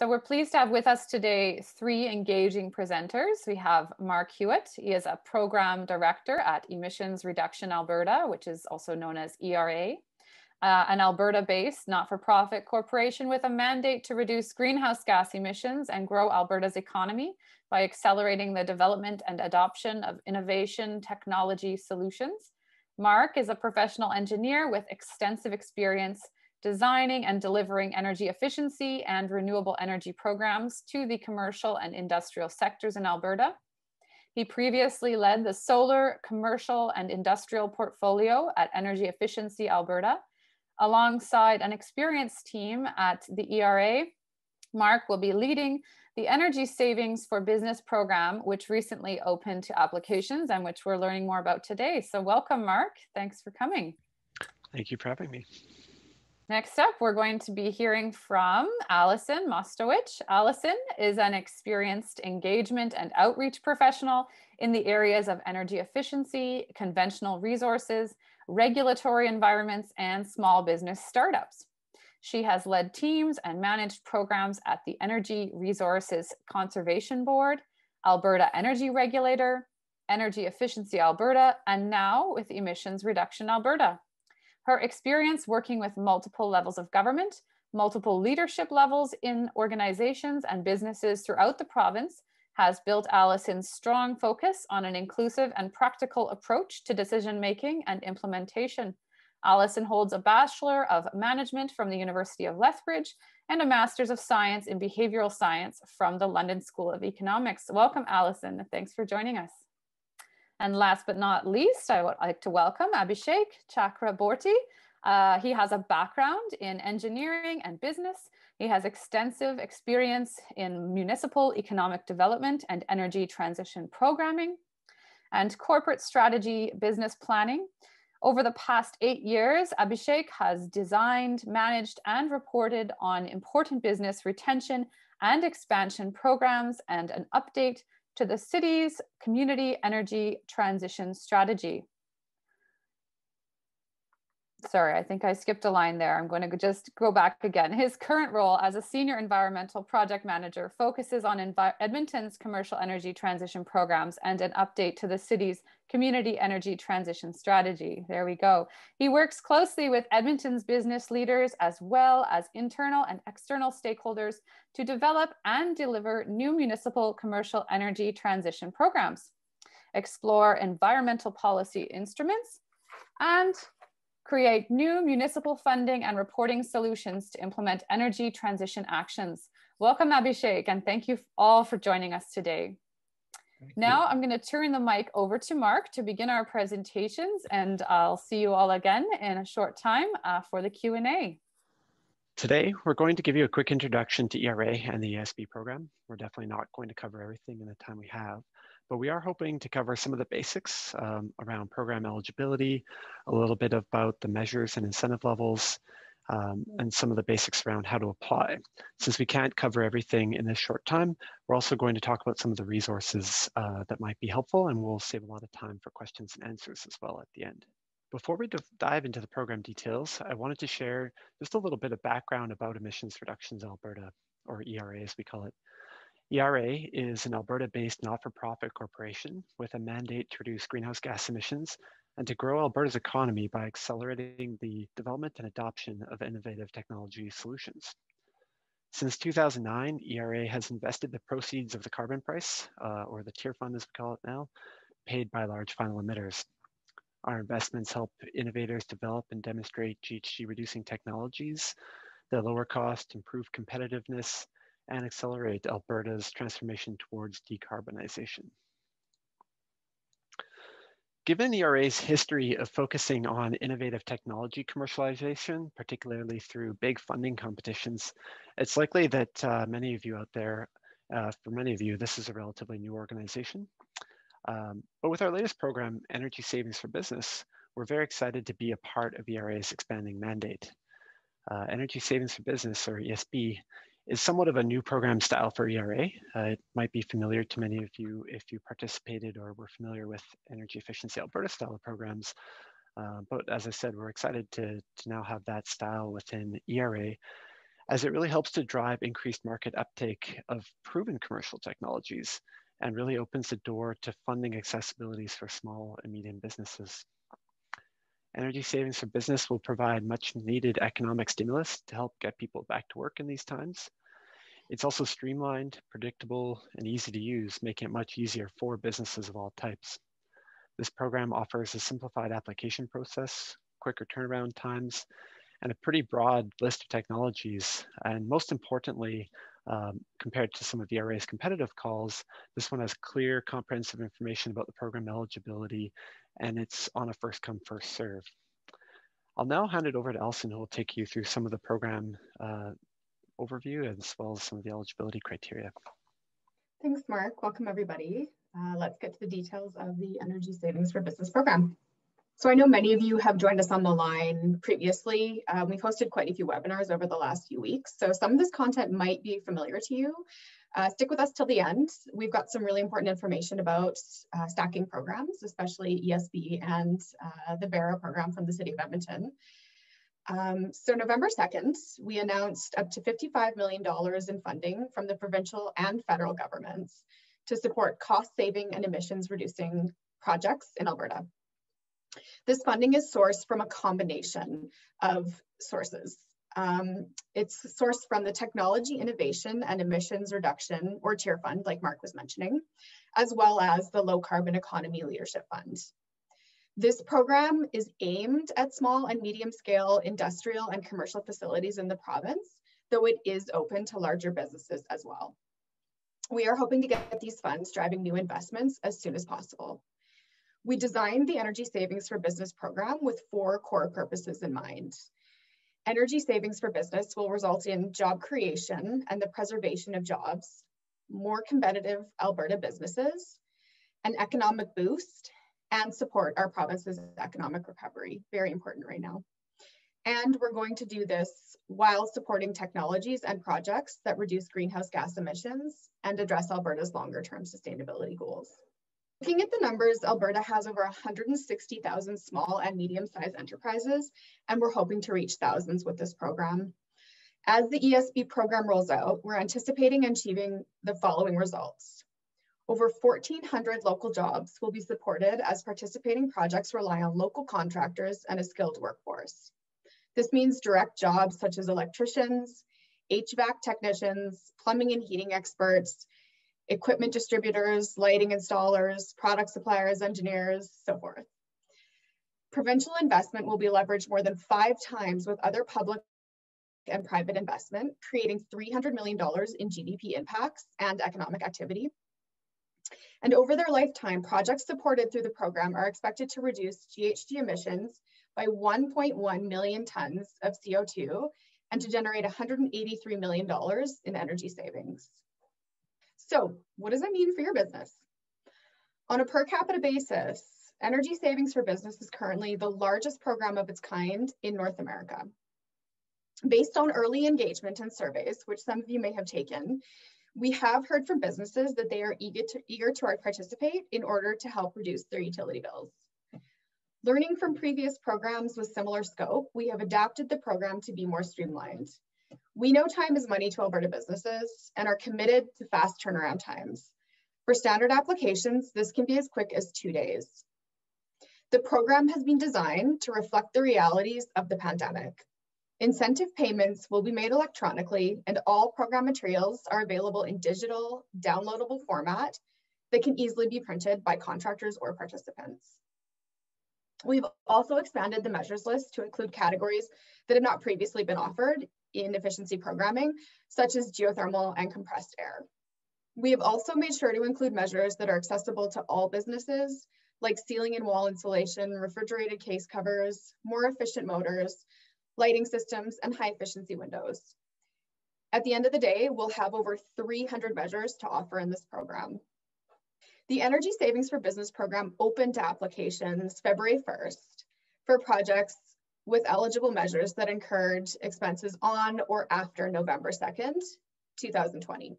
So we're pleased to have with us today three engaging presenters. We have Marc Huot. He is a program director at Emissions Reduction Alberta, which is also known as ERA, uh, an Alberta-based not-for-profit corporation with a mandate to reduce greenhouse gas emissions and grow Alberta's economy by accelerating the development and adoption of innovation technology solutions. Marc is a professional engineer with extensive experience designing and delivering energy efficiency and renewable energy programs to the commercial and industrial sectors in Alberta. He previously led the solar, commercial, and industrial portfolio at Energy Efficiency Alberta. Alongside an experienced team at the ERA, Marc will be leading the Energy Savings for Business program, which recently opened to applications and which we're learning more about today. So welcome, Marc. Thanks for coming. Thank you for having me. Next up, we're going to be hearing from Allison Mostowich. Allison is an experienced engagement and outreach professional in the areas of energy efficiency, conventional resources, regulatory environments, and small business startups. She has led teams and managed programs at the Energy Resources Conservation Board, Alberta Energy Regulator, Energy Efficiency Alberta, and now with Emissions Reduction Alberta. Her experience working with multiple levels of government, multiple leadership levels in organizations and businesses throughout the province has built Allison's strong focus on an inclusive and practical approach to decision making and implementation. Allison holds a Bachelor of Management from the University of Lethbridge and a Master's of Science in Behavioral Science from the London School of Economics. Welcome, Allison. Thanks for joining us. And last but not least, I would like to welcome Abhishek Chakraborti. Uh, he has a background in engineering and business. He has extensive experience in municipal economic development and energy transition programming and corporate strategy business planning. Over the past eight years, Abhishek has designed, managed, and reported on important business retention and expansion programs and an update to the city's community energy transition strategy. Sorry, I think I skipped a line there. I'm going to just go back again. His current role as a senior environmental project manager focuses on Envi Edmonton's commercial energy transition programs and an update to the city's community energy transition strategy. There we go. He works closely with Edmonton's business leaders as well as internal and external stakeholders to develop and deliver new municipal commercial energy transition programs, explore environmental policy instruments, and create new municipal funding and reporting solutions to implement energy transition actions. Welcome, Abhishek, and thank you all for joining us today. Thank now you. I'm going to turn the mic over to Marc to begin our presentations, and I'll see you all again in a short time uh, for the Q&A. Today, we're going to give you a quick introduction to ERA and the ESB program. We're definitely not going to cover everything in the time we have, but we are hoping to cover some of the basics um, around program eligibility, a little bit about the measures and incentive levels, um, and some of the basics around how to apply. Since we can't cover everything in this short time, we're also going to talk about some of the resources uh, that might be helpful, and we'll save a lot of time for questions and answers as well at the end. Before we dive into the program details, I wanted to share just a little bit of background about Emissions Reductions Alberta, or ERA as we call it. ERA is an Alberta-based not-for-profit corporation with a mandate to reduce greenhouse gas emissions and to grow Alberta's economy by accelerating the development and adoption of innovative technology solutions. Since 2009, ERA has invested the proceeds of the carbon price, uh, or the TIER fund as we call it now, paid by large final emitters. Our investments help innovators develop and demonstrate GHG reducing technologies that lower cost, improve competitiveness, and accelerate Alberta's transformation towards decarbonization. Given ERA's history of focusing on innovative technology commercialization, particularly through big funding competitions, it's likely that uh, many of you out there, uh, for many of you, this is a relatively new organization. Um, but with our latest program, Energy Savings for Business, we're very excited to be a part of ERA's expanding mandate. Uh, Energy Savings for Business, or ESB, is somewhat of a new program style for ERA. Uh, it might be familiar to many of you if you participated or were familiar with Energy Efficiency Alberta style programs. Uh, but as I said, we're excited to, to now have that style within ERA as it really helps to drive increased market uptake of proven commercial technologies and really opens the door to funding accessibilities for small and medium businesses. Energy savings for business will provide much needed economic stimulus to help get people back to work in these times. It's also streamlined, predictable, and easy to use, making it much easier for businesses of all types. This program offers a simplified application process, quicker turnaround times, and a pretty broad list of technologies. And most importantly, um, compared to some of the ERA's competitive calls, this one has clear, comprehensive information about the program eligibility, and it's on a first come, first serve. I'll now hand it over to Allison, who will take you through some of the program uh, overview as well as some of the eligibility criteria. Thanks, Marc. Welcome, everybody. Uh, let's get to the details of the Energy Savings for Business program. So I know many of you have joined us on the line previously. Um, we've hosted quite a few webinars over the last few weeks. So some of this content might be familiar to you. Uh, stick with us till the end. We've got some really important information about uh, stacking programs, especially ESB and uh, the BERA program from the City of Edmonton. Um, so November 2nd, we announced up to $55 million in funding from the provincial and federal governments to support cost saving and emissions reducing projects in Alberta. This funding is sourced from a combination of sources. Um, it's sourced from the Technology Innovation and Emissions Reduction, or TIER Fund, like Marc was mentioning, as well as the Low Carbon Economy Leadership Fund. This program is aimed at small and medium scale industrial and commercial facilities in the province, though it is open to larger businesses as well. We are hoping to get these funds driving new investments as soon as possible. We designed the Energy Savings for Business program with four core purposes in mind. Energy savings for business will result in job creation and the preservation of jobs, more competitive Alberta businesses, an economic boost, and support our province's economic recovery. Very important right now. And we're going to do this while supporting technologies and projects that reduce greenhouse gas emissions and address Alberta's longer term sustainability goals. Looking at the numbers, Alberta has over 160,000 small and medium-sized enterprises, and we're hoping to reach thousands with this program. As the ESB program rolls out, we're anticipating achieving the following results. Over 1,400 local jobs will be supported as participating projects rely on local contractors and a skilled workforce. This means direct jobs such as electricians, HVAC technicians, plumbing and heating experts, equipment distributors, lighting installers, product suppliers, engineers, so forth. Provincial investment will be leveraged more than five times with other public and private investment, creating $300 million in GDP impacts and economic activity. And over their lifetime, projects supported through the program are expected to reduce GHG emissions by 1.1 million tons of CO2 and to generate $183 million in energy savings. So what does that mean for your business? On a per capita basis, Energy Savings for Business is currently the largest program of its kind in North America. Based on early engagement and surveys, which some of you may have taken, we have heard from businesses that they are eager to, eager to participate in order to help reduce their utility bills. Learning from previous programs with similar scope, we have adapted the program to be more streamlined. We know time is money to Alberta businesses and are committed to fast turnaround times. For standard applications, this can be as quick as two days. The program has been designed to reflect the realities of the pandemic. Incentive payments will be made electronically and all program materials are available in digital, downloadable format that can easily be printed by contractors or participants. We've also expanded the measures list to include categories that have not previously been offered, in efficiency programming, such as geothermal and compressed air. We have also made sure to include measures that are accessible to all businesses, like ceiling and wall insulation, refrigerated case covers, more efficient motors, lighting systems, and high efficiency windows. At the end of the day, we'll have over 300 measures to offer in this program. The Energy Savings for Business program opened to applications February 1st for projects with eligible measures that incurred expenses on or after November 2nd, 2020.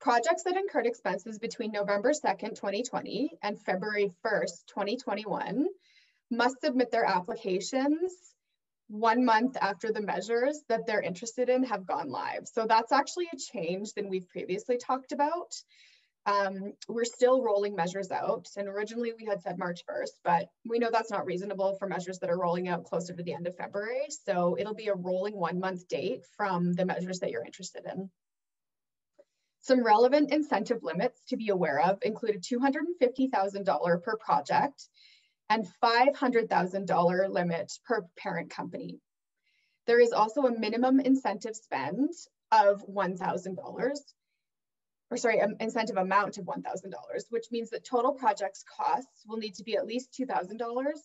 Projects that incurred expenses between November 2nd, 2020 and February 1st, 2021 must submit their applications one month after the measures that they're interested in have gone live. So that's actually a change than we've previously talked about. Um, we're still rolling measures out and originally we had said March 1st, but we know that's not reasonable for measures that are rolling out closer to the end of February. So it'll be a rolling one month date from the measures that you're interested in. Some relevant incentive limits to be aware of include a $250,000 per project and $500,000 limit per parent company. There is also a minimum incentive spend of $1,000 or sorry, an incentive amount of $1,000, which means that total projects costs will need to be at least $2,000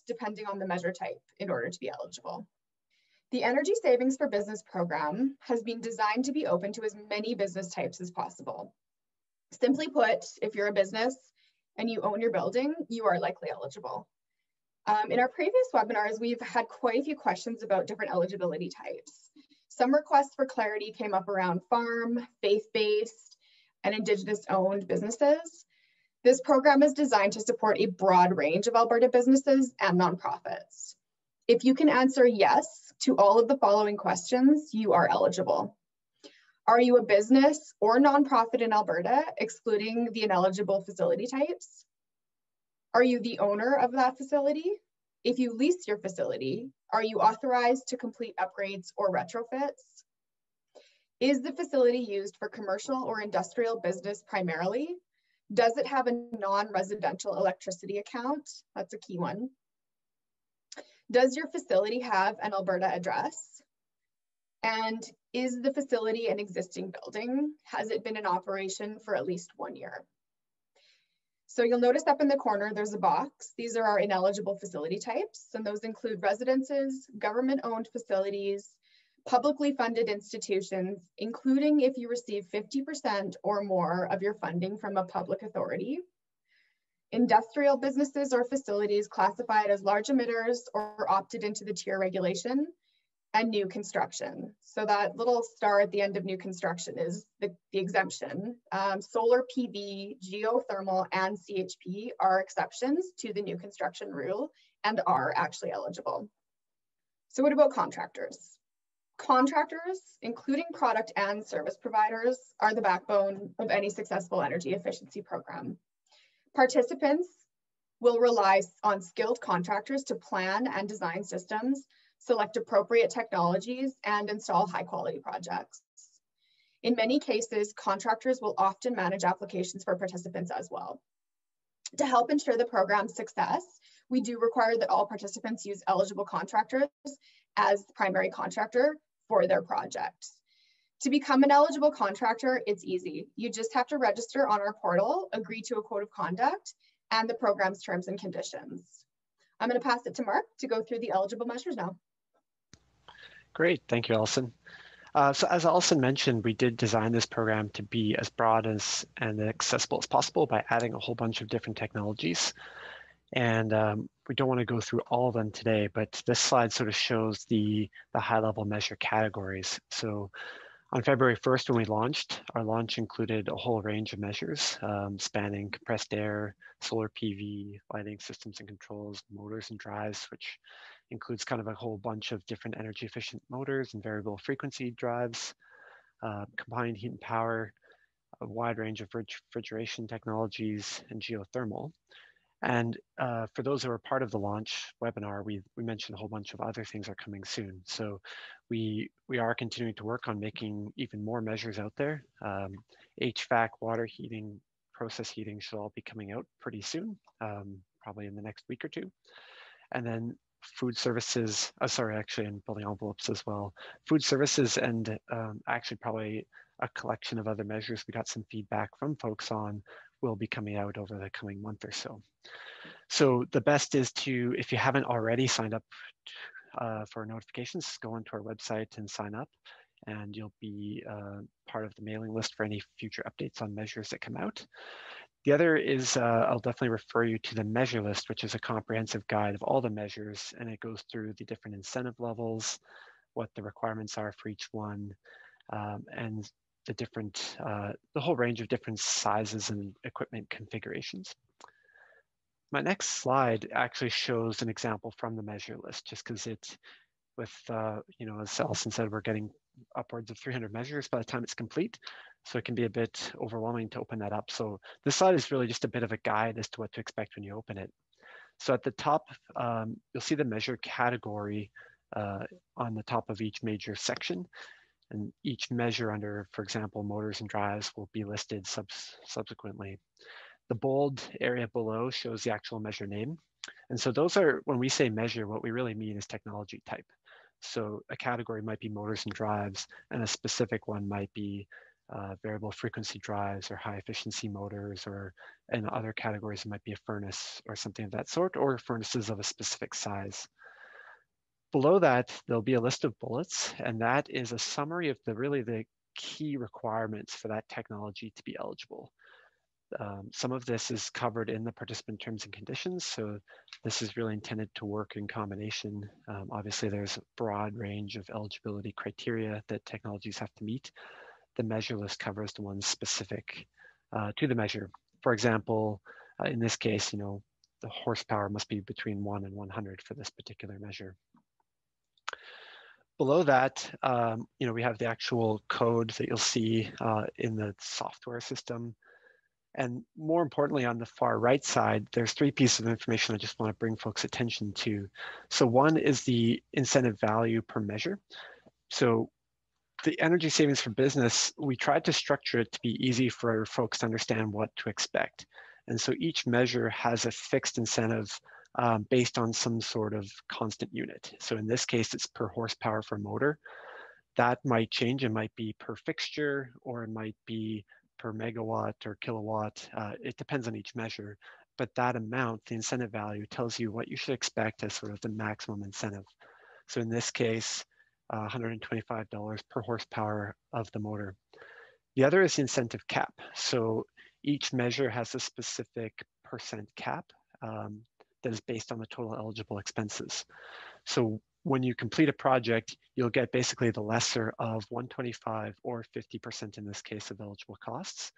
depending on the measure type in order to be eligible. The Energy Savings for Business program has been designed to be open to as many business types as possible. Simply put, if you're a business and you own your building, you are likely eligible. Um, in our previous webinars, we've had quite a few questions about different eligibility types. Some requests for clarity came up around farm, faith-based, and Indigenous owned businesses. This program is designed to support a broad range of Alberta businesses and nonprofits. If you can answer yes to all of the following questions, you are eligible. Are you a business or nonprofit in Alberta, excluding the ineligible facility types? Are you the owner of that facility? If you lease your facility, are you authorized to complete upgrades or retrofits? Is the facility used for commercial or industrial business primarily? Does it have a non-residential electricity account? That's a key one. Does your facility have an Alberta address? And is the facility an existing building? Has it been in operation for at least one year? So you'll notice up in the corner, there's a box. These are our ineligible facility types, and those include residences, government-owned facilities, publicly funded institutions, including if you receive 50% or more of your funding from a public authority, industrial businesses or facilities classified as large emitters or opted into the tier regulation, and new construction. So that little star at the end of new construction is the, the exemption. Um, solar PV, geothermal, and CHP are exceptions to the new construction rule and are actually eligible. So what about contractors? Contractors, including product and service providers, are the backbone of any successful energy efficiency program. Participants will rely on skilled contractors to plan and design systems, select appropriate technologies, and install high quality projects. In many cases, contractors will often manage applications for participants as well. To help ensure the program's success, we do require that all participants use eligible contractors as primary contractor for their project. To become an eligible contractor, it's easy. You just have to register on our portal, agree to a code of conduct, and the program's terms and conditions. I'm going to pass it to Marc to go through the eligible measures now. Great, thank you, Allison. Uh, so as Allison mentioned, we did design this program to be as broad as and accessible as possible by adding a whole bunch of different technologies. And um, we don't want to go through all of them today, but this slide sort of shows the, the high level measure categories. So on February 1st, when we launched, our launch included a whole range of measures um, spanning compressed air, solar PV, lighting systems and controls, motors and drives, which includes kind of a whole bunch of different energy efficient motors and variable frequency drives, uh, combined heat and power, a wide range of refrigeration technologies, and geothermal. And uh, for those who are part of the launch webinar, we, we mentioned a whole bunch of other things are coming soon. So we, we are continuing to work on making even more measures out there. Um, HVAC, water heating, process heating should all be coming out pretty soon, um, probably in the next week or two. And then food services, uh, sorry, actually, and building envelopes as well. Food services and um, actually probably a collection of other measures we got some feedback from folks on will be coming out over the coming month or so. So the best is to, if you haven't already signed up uh, for notifications, go onto our website and sign up and you'll be uh, part of the mailing list for any future updates on measures that come out. The other is, uh, I'll definitely refer you to the measure list, which is a comprehensive guide of all the measures, and it goes through the different incentive levels, what the requirements are for each one, um, and the different, uh, the whole range of different sizes and equipment configurations. My next slide actually shows an example from the measure list, just because it, with, uh, you know, as Allison said, we're getting upwards of 300 measures by the time it's complete. So it can be a bit overwhelming to open that up. So this slide is really just a bit of a guide as to what to expect when you open it. So at the top, um, you'll see the measure category uh, on the top of each major section. And each measure under, for example, motors and drives will be listed subs subsequently. The bold area below shows the actual measure name. And so those are, when we say measure, what we really mean is technology type. So a category might be motors and drives, and a specific one might be uh, variable frequency drives or high efficiency motors, or in other categories, it might be a furnace or something of that sort, or furnaces of a specific size. Below that, there'll be a list of bullets, and that is a summary of the really the key requirements for that technology to be eligible. Um, some of this is covered in the participant terms and conditions, so this is really intended to work in combination. Um, obviously, there's a broad range of eligibility criteria that technologies have to meet. The measure list covers the ones specific uh, to the measure. For example, uh, in this case, you know, the horsepower must be between 1 and 100 for this particular measure. Below that, um, you know, we have the actual code that you'll see uh, in the software system. And more importantly, on the far right side, there's three pieces of information I just want to bring folks' attention to. So one is the incentive value per measure. So the energy savings for business, we tried to structure it to be easy for folks to understand what to expect. And so each measure has a fixed incentive um, based on some sort of constant unit. So in this case, it's per horsepower for motor. That might change. It might be per fixture, or it might be per megawatt or kilowatt. Uh, it depends on each measure, but that amount, the incentive value, tells you what you should expect as sort of the maximum incentive. So in this case, uh, $125 per horsepower of the motor. The other is the incentive cap. So each measure has a specific percent cap um, that is based on the total eligible expenses. So when you complete a project, you'll get basically the lesser of 125 or 50% in this case of eligible costs.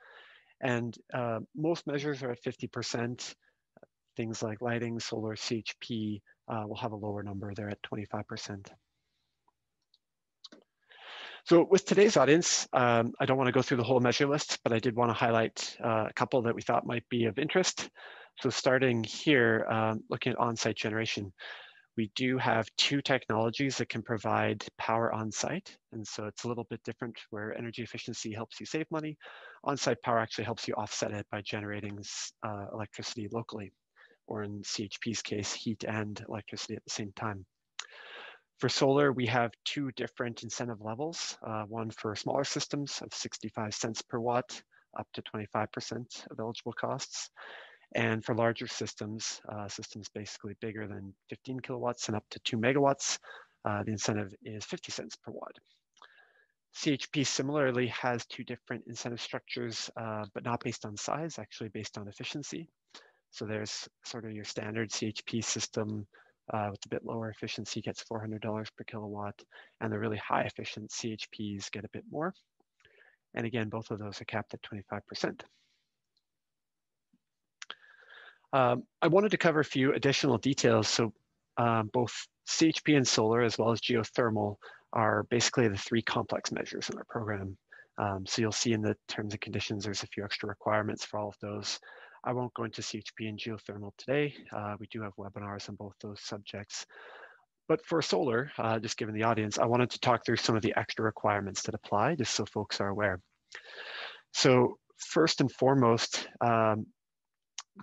And uh, most measures are at 50%. Things like lighting, solar, CHP uh, will have a lower number. They're at 25%. So with today's audience, um, I don't want to go through the whole measure list, but I did want to highlight uh, a couple that we thought might be of interest. So starting here, um, looking at on-site generation, we do have two technologies that can provide power on-site. And so it's a little bit different where energy efficiency helps you save money. On-site power actually helps you offset it by generating uh, electricity locally, or in CHP's case, heat and electricity at the same time. For solar, we have two different incentive levels, uh, one for smaller systems of 65 cents per watt, up to 25% of eligible costs, and for larger systems, uh, systems basically bigger than 15 kilowatts and up to two megawatts, uh, the incentive is 50 cents per watt. CHP similarly has two different incentive structures, uh, but not based on size, actually based on efficiency. So there's sort of your standard CHP system uh, with a bit lower efficiency gets $400 per kilowatt, and the really high efficient CHPs get a bit more. And again, both of those are capped at 25%. Um, I wanted to cover a few additional details. So um, both CHP and solar, as well as geothermal, are basically the three complex measures in our program. Um, so you'll see in the terms and conditions, there's a few extra requirements for all of those. I won't go into CHP and geothermal today. Uh, we do have webinars on both those subjects. But for solar, uh, just given the audience, I wanted to talk through some of the extra requirements that apply, just so folks are aware. So first and foremost, um,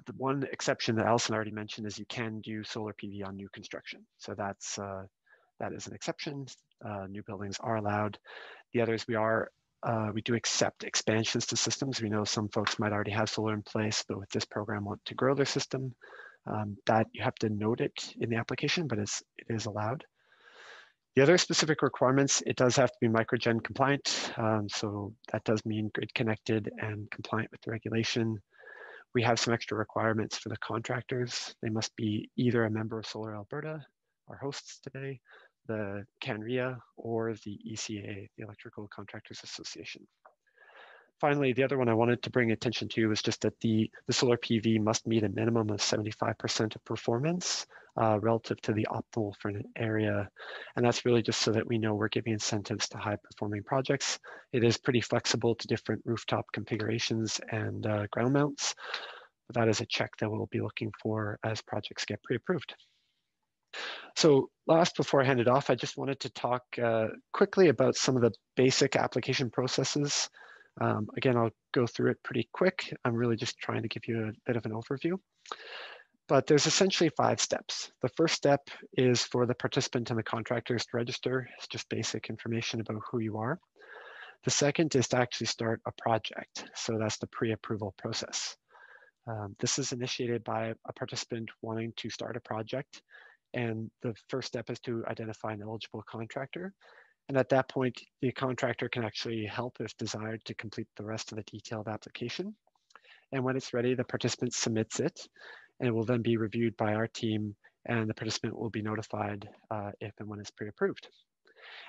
the one exception that Alison already mentioned is you can do solar PV on new construction. So that's uh, that is an exception. Uh, new buildings are allowed. The others we are uh, we do accept expansions to systems. We know some folks might already have solar in place, but with this program want to grow their system. Um, that you have to note it in the application, but it's, it is allowed. The other specific requirements, it does have to be microgen compliant. Um, so that does mean grid connected and compliant with the regulation. We have some extra requirements for the contractors. They must be either a member of Solar Alberta, our hosts today, the CanREA, or the ECA, the Electrical Contractors Association. Finally, the other one I wanted to bring attention to is just that the, the solar PV must meet a minimum of 75% of performance uh, relative to the optimal for an area. And that's really just so that we know we're giving incentives to high performing projects. It is pretty flexible to different rooftop configurations and uh, ground mounts. But that is a check that we'll be looking for as projects get pre-approved. So last, before I hand it off, I just wanted to talk uh, quickly about some of the basic application processes. Um, again, I'll go through it pretty quick. I'm really just trying to give you a bit of an overview. But there's essentially five steps. The first step is for the participant and the contractors to register. It's just basic information about who you are. The second is to actually start a project. So that's the pre-approval process. Um, this is initiated by a participant wanting to start a project. And the first step is to identify an eligible contractor. And at that point, the contractor can actually help if desired to complete the rest of the detailed application. And when it's ready, the participant submits it and it will then be reviewed by our team and the participant will be notified uh, if and when it's pre-approved.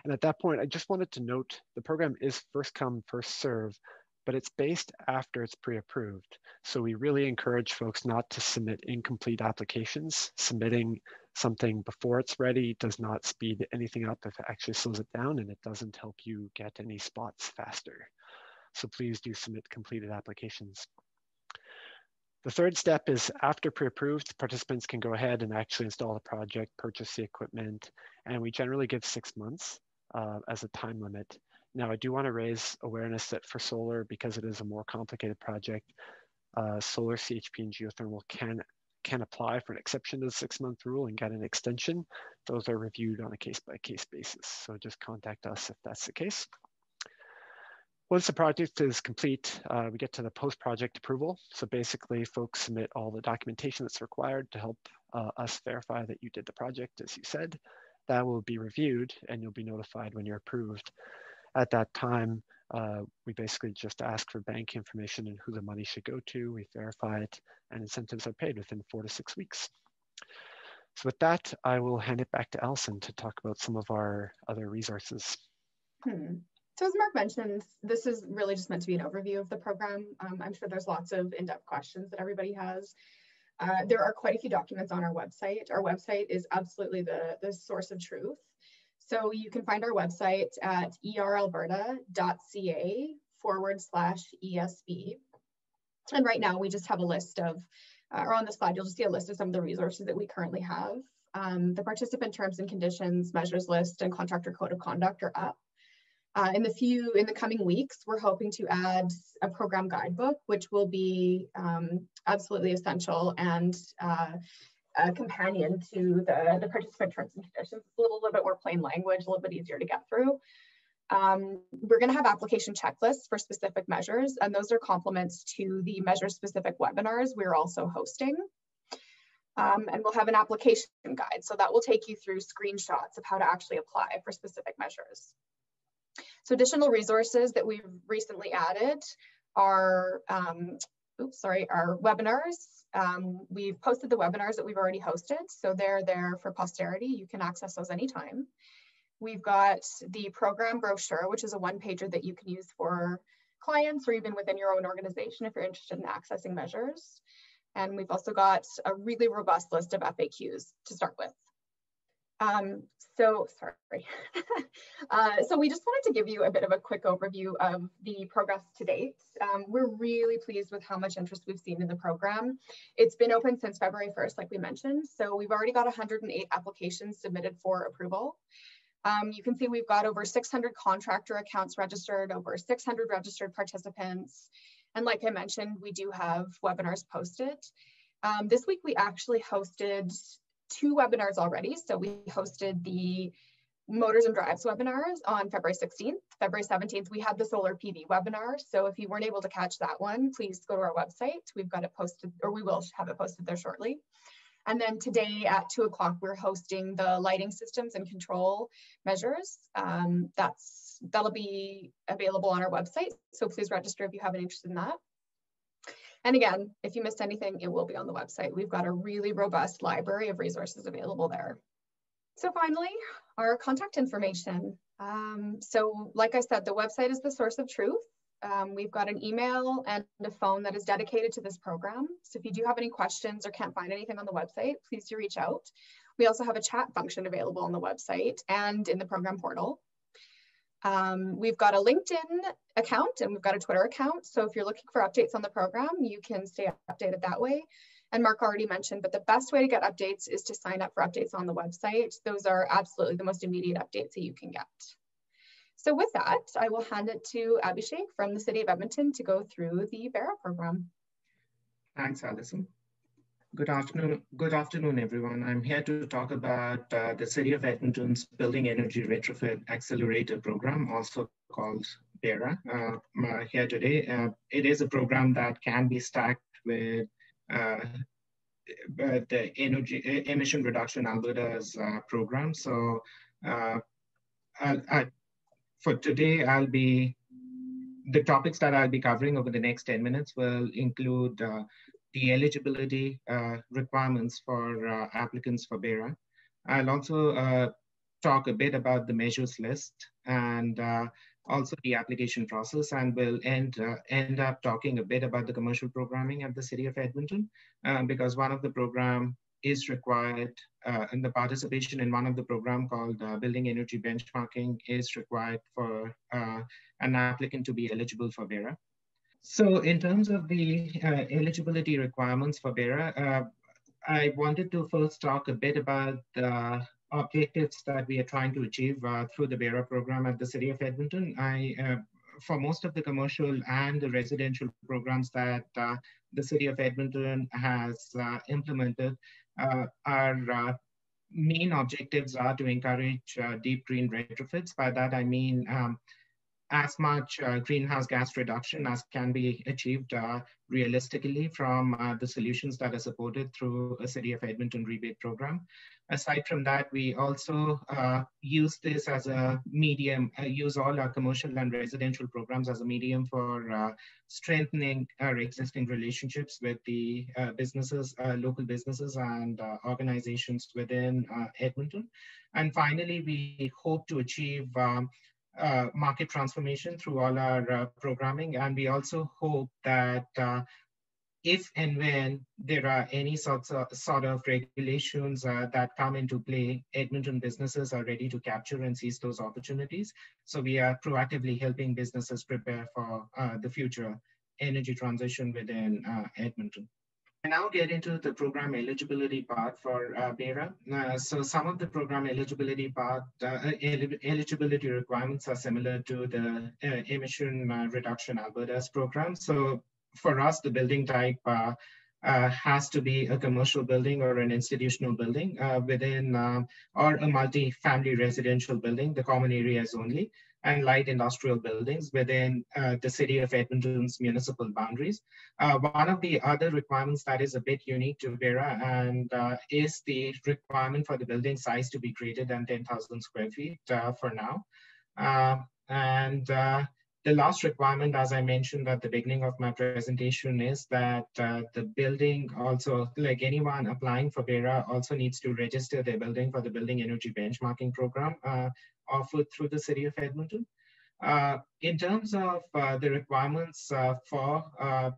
And at that point, I just wanted to note the program is first come, first serve, but it's based after it's pre-approved. So we really encourage folks not to submit incomplete applications. Submitting something before it's ready does not speed anything up if it actually slows it down and it doesn't help you get any spots faster. So please do submit completed applications. The third step is after pre-approved, participants can go ahead and actually install the project, purchase the equipment, and we generally give six months uh, as a time limit. Now, I do want to raise awareness that for solar, because it is a more complicated project, uh, solar CHP and geothermal can can apply for an exception to the six month rule and get an extension. Those are reviewed on a case by case basis. So just contact us if that's the case. Once the project is complete, uh, we get to the post-project approval. So basically folks submit all the documentation that's required to help uh, us verify that you did the project as you said. That will be reviewed and you'll be notified when you're approved. At that time, uh, we basically just ask for bank information and who the money should go to. We verify it and incentives are paid within four to six weeks. So with that, I will hand it back to Alison to talk about some of our other resources. Hmm. So as Marc mentioned, this is really just meant to be an overview of the program. Um, I'm sure there's lots of in-depth questions that everybody has. Uh, there are quite a few documents on our website. Our website is absolutely the, the source of truth. So you can find our website at eralberta.ca forward slash ESB. And right now we just have a list of, uh, or on the slide, you'll just see a list of some of the resources that we currently have. Um, the participant terms and conditions, measures list, and contractor code of conduct are up. Uh, in the few, in the coming weeks, we're hoping to add a program guidebook, which will be um, absolutely essential and uh, companion to the, the participant terms and conditions. It's a little, little bit more plain language, a little bit easier to get through. Um, we're going to have application checklists for specific measures, and those are complements to the measure specific webinars we're also hosting. Um, and we'll have an application guide. So that will take you through screenshots of how to actually apply for specific measures. So additional resources that we've recently added are, um, oops, sorry, our webinars. Um, we've posted the webinars that we've already hosted, so they're there for posterity. You can access those anytime. We've got the program brochure, which is a one pager that you can use for clients or even within your own organization if you're interested in accessing measures. And we've also got a really robust list of FAQs to start with. Um, so sorry. uh, so we just wanted to give you a bit of a quick overview of the progress to date. Um, we're really pleased with how much interest we've seen in the program. It's been open since February 1st, like we mentioned. So we've already got 108 applications submitted for approval. Um, you can see we've got over 600 contractor accounts registered, over 600 registered participants. And like I mentioned, we do have webinars posted. Um, this week, we actually hosted two webinars already. So we hosted the motors and drives webinars on February 16th. February 17th, we had the solar PV webinar. So if you weren't able to catch that one, please go to our website. We've got it posted, or we will have it posted there shortly. And then today at two o'clock, we're hosting the lighting systems and control measures. Um, that's That'll be available on our website. So please register if you have an interest in that. And again, if you missed anything, it will be on the website. We've got a really robust library of resources available there. So finally, our contact information. Um, so like I said, the website is the source of truth. Um, we've got an email and a phone that is dedicated to this program. So if you do have any questions or can't find anything on the website, please do reach out. We also have a chat function available on the website and in the program portal. Um, we've got a LinkedIn account and we've got a Twitter account. So if you're looking for updates on the program, you can stay updated that way. And Marc already mentioned, but the best way to get updates is to sign up for updates on the website. Those are absolutely the most immediate updates that you can get. So with that, I will hand it to Abhishek from the City of Edmonton to go through the BERA program. Thanks, Alison. Good afternoon, good afternoon, everyone. I'm here to talk about uh, the City of Edmonton's Building Energy Retrofit Accelerator Program, also called BERA. Uh, here today, uh, it is a program that can be stacked with uh, the energy emission reduction Alberta's uh, program. So uh, I, I, for today, I'll be the topics that I'll be covering over the next 10 minutes will include uh, the eligibility uh, requirements for uh, applicants for BERA. I'll also uh, talk a bit about the measures list and also the application process and we'll end, uh, end up talking a bit about the commercial programming at the City of Edmonton because one of the program is required uh, in the participation in one of the program called uh, Building Energy Benchmarking is required for an applicant to be eligible for BERA. So in terms of the uh, eligibility requirements for BERA, uh, I wanted to first talk a bit about the objectives that we are trying to achieve uh, through the BERA program at the City of Edmonton. I, uh, for most of the commercial and the residential programs that uh, the City of Edmonton has uh, implemented, our main objectives are to encourage deep green retrofits. By that, I mean um, as much uh, greenhouse gas reduction as can be achieved uh, realistically from uh, the solutions that are supported through a City of Edmonton rebate program. Aside from that, we also uh, use this as a medium, uh, use all our commercial and residential programs as a medium for uh, strengthening our existing relationships with the businesses, local businesses and organizations within Edmonton. And finally, we hope to achieve um, uh, market transformation through all our uh, programming. And we also hope that uh, if and when there are any sorts of sort of regulations uh, that come into play, Edmonton businesses are ready to capture and seize those opportunities. So we are proactively helping businesses prepare for uh, the future energy transition within uh, Edmonton. Now get into the program eligibility part for uh, BERA. Uh, so some of the program eligibility part, uh, eligibility requirements are similar to the uh, emission uh, reduction Alberta's program. So for us, the building type uh, has to be a commercial building or an institutional building within, or a multi-family residential building, the common areas only and light industrial buildings within uh, the city of Edmonton's municipal boundaries. Uh, one of the other requirements that is a bit unique to BERA and uh, is the requirement for the building size to be greater than 10,000 square feet uh, for now. Uh, and uh, the last requirement, as I mentioned at the beginning of my presentation, is that uh, the building also, like anyone applying for BERA, also needs to register their building for the Building Energy Benchmarking Program, uh, offered through the city of Edmonton. Uh, in terms of uh, the requirements uh, for uh,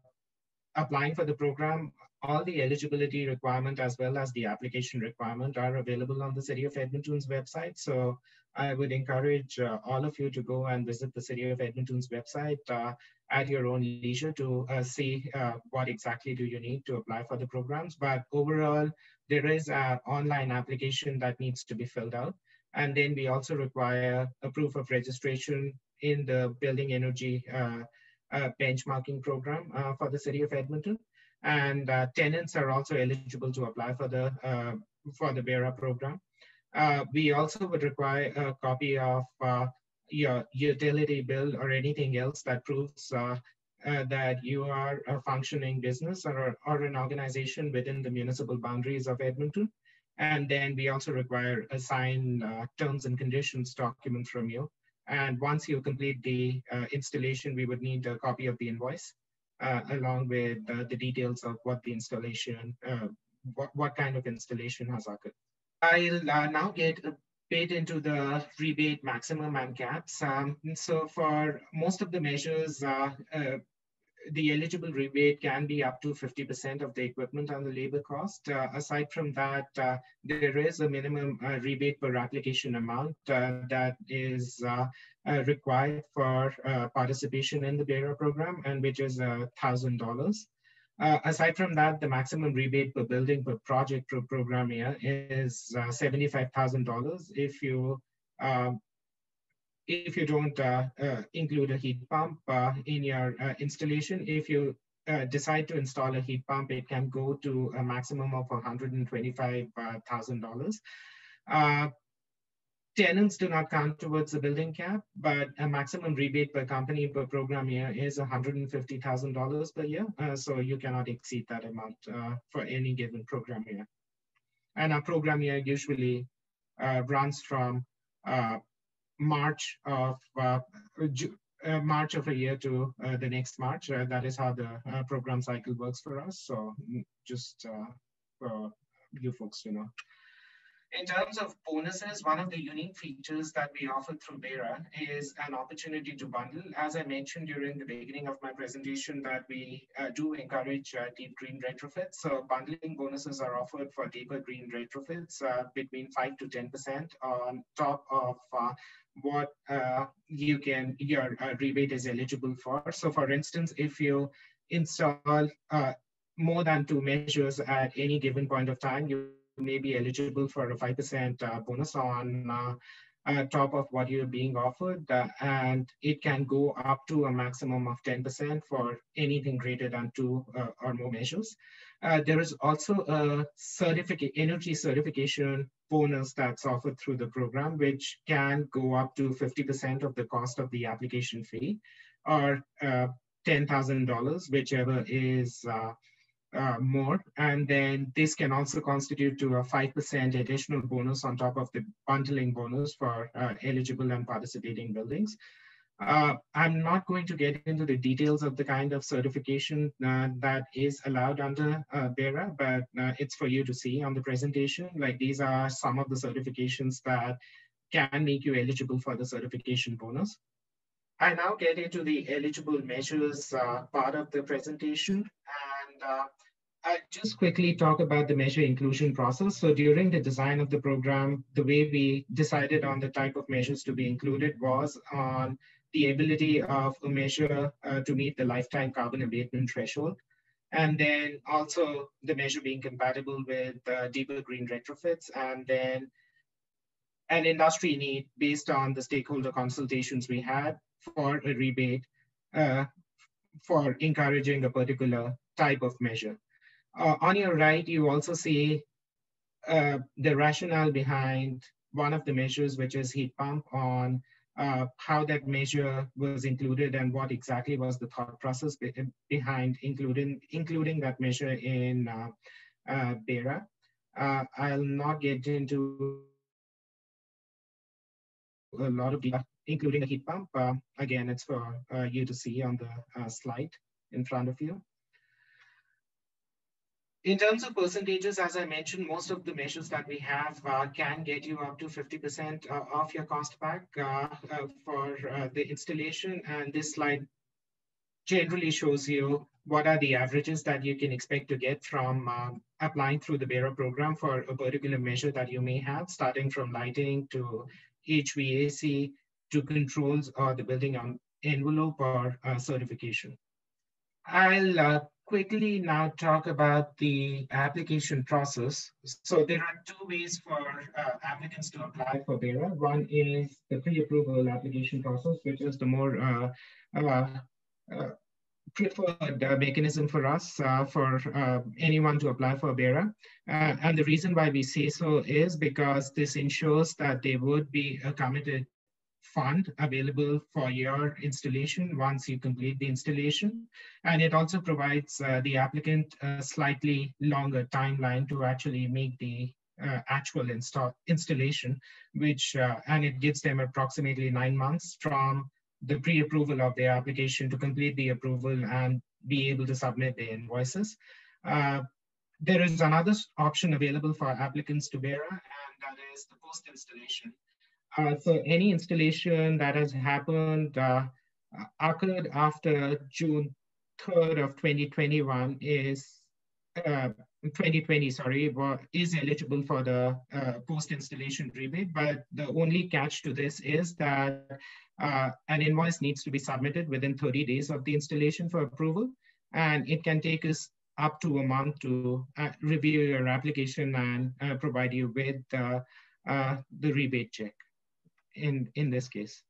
applying for the program, all the eligibility requirement as well as the application requirement are available on the City of Edmonton's website. So I would encourage uh, all of you to go and visit the City of Edmonton's website uh, at your own leisure to uh, see what exactly do you need to apply for the programs. But overall, there is an online application that needs to be filled out. And then we also require a proof of registration in the building energy uh, uh, benchmarking program uh, for the city of Edmonton. And uh, tenants are also eligible to apply for the, uh, for the BERA program. Uh, we also would require a copy of your utility bill or anything else that proves uh, that you are a functioning business or, or an organization within the municipal boundaries of Edmonton. And then we also require a signed uh, terms and conditions document from you. And once you complete the uh, installation, we would need a copy of the invoice uh, along with uh, the details of what the installation, uh, what, what kind of installation has occurred. I'll uh, now get a bit into the rebate maximum and caps. Um, so for most of the measures, uh, uh, the eligible rebate can be up to 50% of the equipment and the labor cost. Uh, aside from that, uh, there is a minimum uh, rebate per application amount that is required for participation in the BERA program and which is $1,000. Aside from that, the maximum rebate per building per project per program year is $75,000 if you if you don't uh, uh, include a heat pump uh, in your uh, installation, if you uh, decide to install a heat pump, it can go to a maximum of $125,000. Uh, tenants do not count towards the building cap, but a maximum rebate per company per program year is $150,000 per year. so you cannot exceed that amount for any given program year. And our program year usually runs from March of uh, uh, March of a year to uh, the next March. Uh, that is how the uh, program cycle works for us. So mm, just uh, for you folks to know. In terms of bonuses, one of the unique features that we offer through BERA is an opportunity to bundle. As I mentioned during the beginning of my presentation that we uh, do encourage uh, deep green retrofits. So bundling bonuses are offered for deeper green retrofits uh, between 5 to 10% on top of uh, what uh, you can, your uh, rebate is eligible for. So for instance, if you install more than two measures at any given point of time, you may be eligible for a 5% uh, bonus on uh, uh, top of what you're being offered. Uh, and it can go up to a maximum of 10% for anything greater than two uh, or more measures. Uh, there is also a certificate, energy certification bonus that's offered through the program, which can go up to 50% of the cost of the application fee or $10,000, whichever is uh, more. And then this can also constitute to a 5% additional bonus on top of the bundling bonus for uh, eligible and participating buildings. Uh, I'm not going to get into the details of the kind of certification uh, that is allowed under uh, BERA, but uh, it's for you to see on the presentation. Like these are some of the certifications that can make you eligible for the certification bonus. I now get into the eligible measures part of the presentation. And I just quickly talk about the measure inclusion process. So during the design of the program, the way we decided on the type of measures to be included was on the ability of a measure uh, to meet the lifetime carbon abatement threshold. And then also the measure being compatible with uh, deeper green retrofits. And then an industry need based on the stakeholder consultations we had for a rebate uh, for encouraging a particular type of measure. Uh, on your right, you also see uh, the rationale behind one of the measures, which is heat pump on uh, how that measure was included and what exactly was the thought process be behind including, including that measure in uh, uh, BERA. Uh, I'll not get into a lot of data, including the heat pump. again, it's for you to see on the slide in front of you. In terms of percentages, as I mentioned, most of the measures that we have uh, can get you up to 50% uh, of your cost back uh, uh for uh, the installation. And this slide generally shows you what are the averages that you can expect to get from um, applying through the BERA program for a particular measure that you may have, starting from lighting to HVAC to controls or the building envelope or uh, certification. I'll quickly now talk about the application process. So there are two ways for uh, applicants to apply for BERA. One is the pre-approval application process, which is the more uh, uh, uh preferred uh, mechanism for us uh, for anyone to apply for BERA. and the reason why we say so is because this ensures that they would be committed fund available for your installation once you complete the installation. And it also provides uh, the applicant a slightly longer timeline to actually make the uh, actual install installation, which, uh, and it gives them approximately nine months from the pre-approval of their application to complete the approval and be able to submit the invoices. Uh, there is another option available for applicants to BERA, and that is the post-installation so any installation that has happened uh, occurred after June 3rd of 2021 is uh, 2020, sorry, is eligible for the uh, post-installation rebate, but the only catch to this is that uh, an invoice needs to be submitted within 30 days of the installation for approval, and it can take us up to a month to uh, review your application and uh, provide you with the rebate check in, in this case.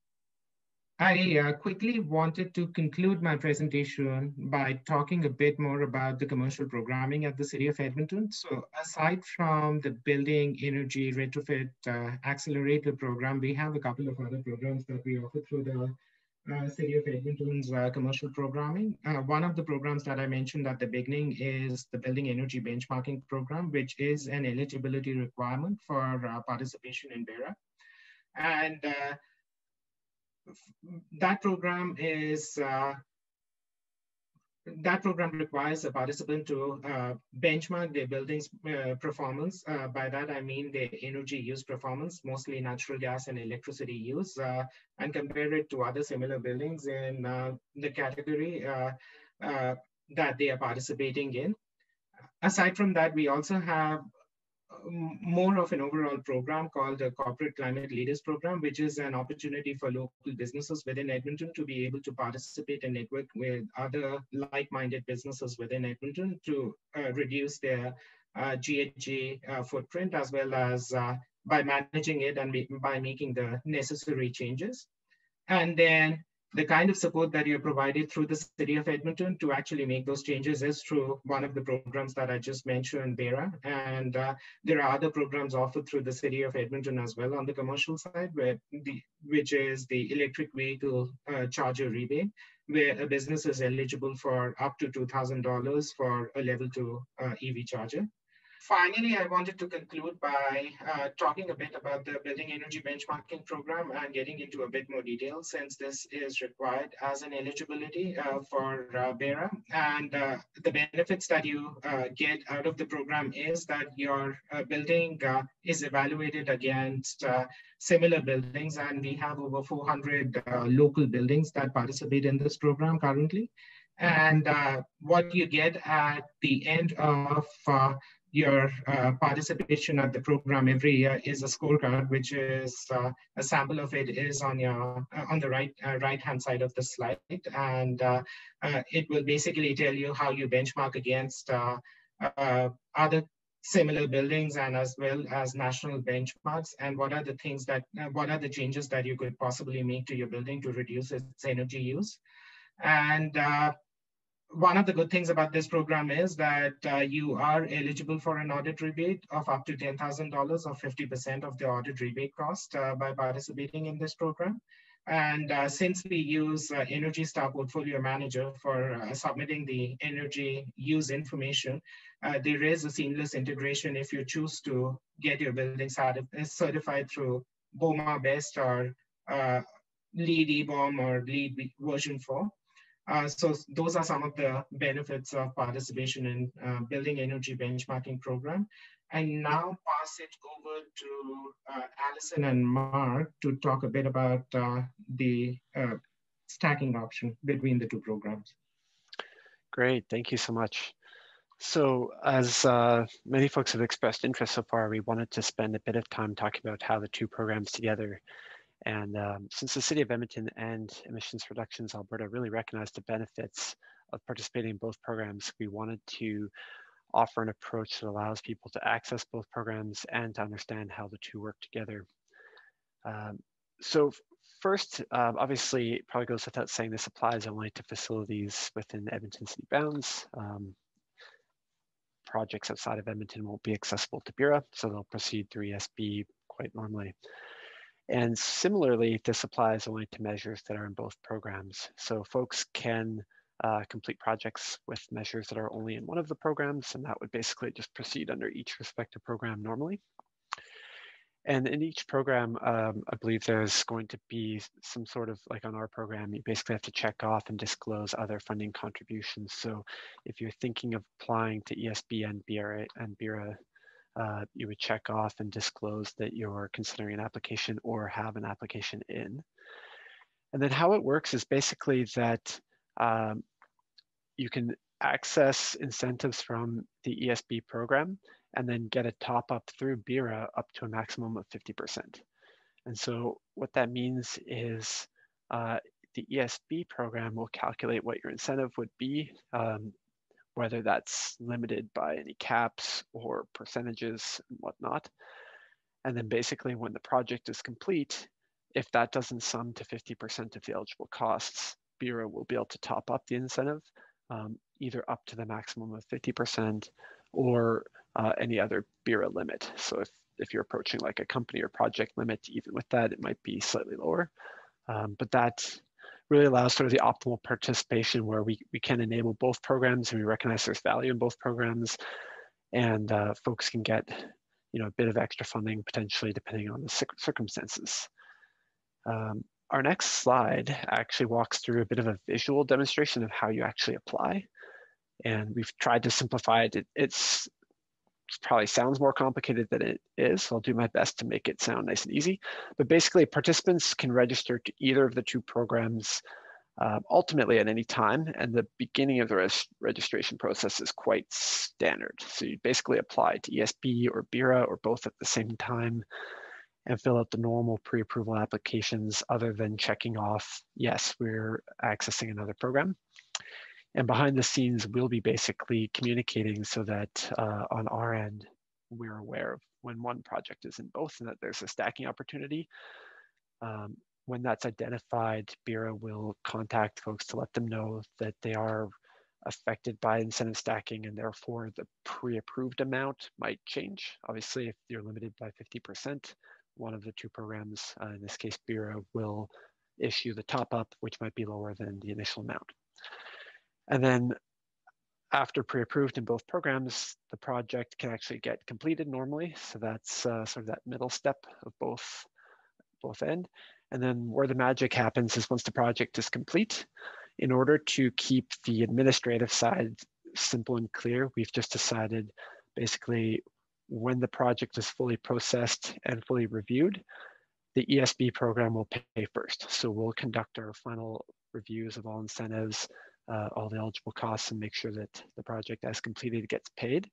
I uh, quickly wanted to conclude my presentation by talking a bit more about the commercial programming at the City of Edmonton. So aside from the Building Energy Retrofit uh, Accelerator program, we have a couple of other programs that we offer through the uh, City of Edmonton's uh, commercial programming. Uh, one of the programs that I mentioned at the beginning is the Building Energy Benchmarking Program, which is an eligibility requirement for uh, participation in BERA. And that program is uh, that program requires a participant to uh, benchmark their building's uh, performance. Uh, by that, I mean their energy use performance, mostly natural gas and electricity use, uh, and compare it to other similar buildings in uh, the category that they are participating in. Aside from that, we also have more of an overall program called the Corporate Climate Leaders Program, which is an opportunity for local businesses within Edmonton to be able to participate and network with other like-minded businesses within Edmonton to uh, reduce their uh, GHG uh, footprint as well as uh, by managing it and by making the necessary changes. And then the kind of support that you're provided through the city of Edmonton to actually make those changes is through one of the programs that I just mentioned, BERA. And uh, there are other programs offered through the city of Edmonton as well on the commercial side, where the, which is the electric vehicle uh, charger rebate, where a business is eligible for up to $2,000 for a level two uh, EV charger. Finally, I wanted to conclude by uh, talking a bit about the Building Energy Benchmarking Program and getting into a bit more detail since this is required as an eligibility uh, for uh, BERA. And uh, the benefits that you uh, get out of the program is that your uh, building is evaluated against similar buildings. And we have over 400 local buildings that participate in this program currently. And what you get at the end of your uh, participation at the program every year is a scorecard, which is uh, a sample of it is on your uh, on the right uh, right hand side of the slide, and uh, uh, it will basically tell you how you benchmark against other similar buildings and as well as national benchmarks, and what are the things that what are the changes that you could possibly make to your building to reduce its energy use, and one of the good things about this program is that uh, you are eligible for an audit rebate of up to $10,000 or 50% of the audit rebate cost uh, by participating in this program. And uh, since we use uh, Energy Star Portfolio Manager for uh, submitting the energy use information, uh, there is a seamless integration if you choose to get your building certified through BOMA BEST or LEED EBOM or LEED version 4. Uh, so those are some of the benefits of participation in uh, building energy benchmarking program. And now pass it over to uh, Allison and Marc to talk a bit about uh, the uh, stacking option between the two programs. Great, thank you so much. So as uh, many folks have expressed interest so far, we wanted to spend a bit of time talking about how the two programs together and um, since the City of Edmonton and Emissions Reductions Alberta really recognize the benefits of participating in both programs, we wanted to offer an approach that allows people to access both programs and to understand how the two work together. Um, so first, uh, obviously, it probably goes without saying this applies only to facilities within Edmonton city bounds. Um, projects outside of Edmonton won't be accessible to BERA, so they'll proceed through ESB quite normally. And similarly, this applies only to measures that are in both programs. So folks can uh, complete projects with measures that are only in one of the programs, and that would basically just proceed under each respective program normally. And in each program, um, I believe there's going to be some sort of like on our program, you basically have to check off and disclose other funding contributions. So if you're thinking of applying to ESB and BRA and BERA uh, you would check off and disclose that you're considering an application or have an application in. And then how it works is basically that um, you can access incentives from the ESB program and then get a top up through BERA up to a maximum of 50%. And so what that means is uh, the ESB program will calculate what your incentive would be, um, whether that's limited by any caps or percentages and whatnot. And then basically when the project is complete, if that doesn't sum to 50% of the eligible costs, BERA will be able to top up the incentive, um, either up to the maximum of 50% or uh, any other BERA limit. So if, if you're approaching like a company or project limit, even with that, it might be slightly lower. Um, but that really allows sort of the optimal participation where we, we can enable both programs and we recognize there's value in both programs and uh, folks can get you know, a bit of extra funding potentially depending on the circumstances. Um, our next slide actually walks through a bit of a visual demonstration of how you actually apply. And we've tried to simplify it. it it's it probably sounds more complicated than it is. So I'll do my best to make it sound nice and easy. But basically, participants can register to either of the two programs uh, ultimately at any time. And the beginning of the res registration process is quite standard. So you basically apply to ESB or BERA or both at the same time and fill out the normal pre-approval applications other than checking off, yes, we're accessing another program. And behind the scenes, we'll be basically communicating so that uh, on our end, we're aware of when one project is in both and that there's a stacking opportunity. Um, when that's identified, BERA will contact folks to let them know that they are affected by incentive stacking and therefore the pre-approved amount might change. Obviously, if you're limited by 50%, one of the two programs, uh, in this case BERA, will issue the top up, which might be lower than the initial amount. And then after pre-approved in both programs, the project can actually get completed normally. So that's uh, sort of that middle step of both, both end. And then where the magic happens is once the project is complete, in order to keep the administrative side simple and clear, we've just decided basically when the project is fully processed and fully reviewed, the ESB program will pay first. So we'll conduct our final reviews of all incentives, uh, all the eligible costs and make sure that the project as completed gets paid.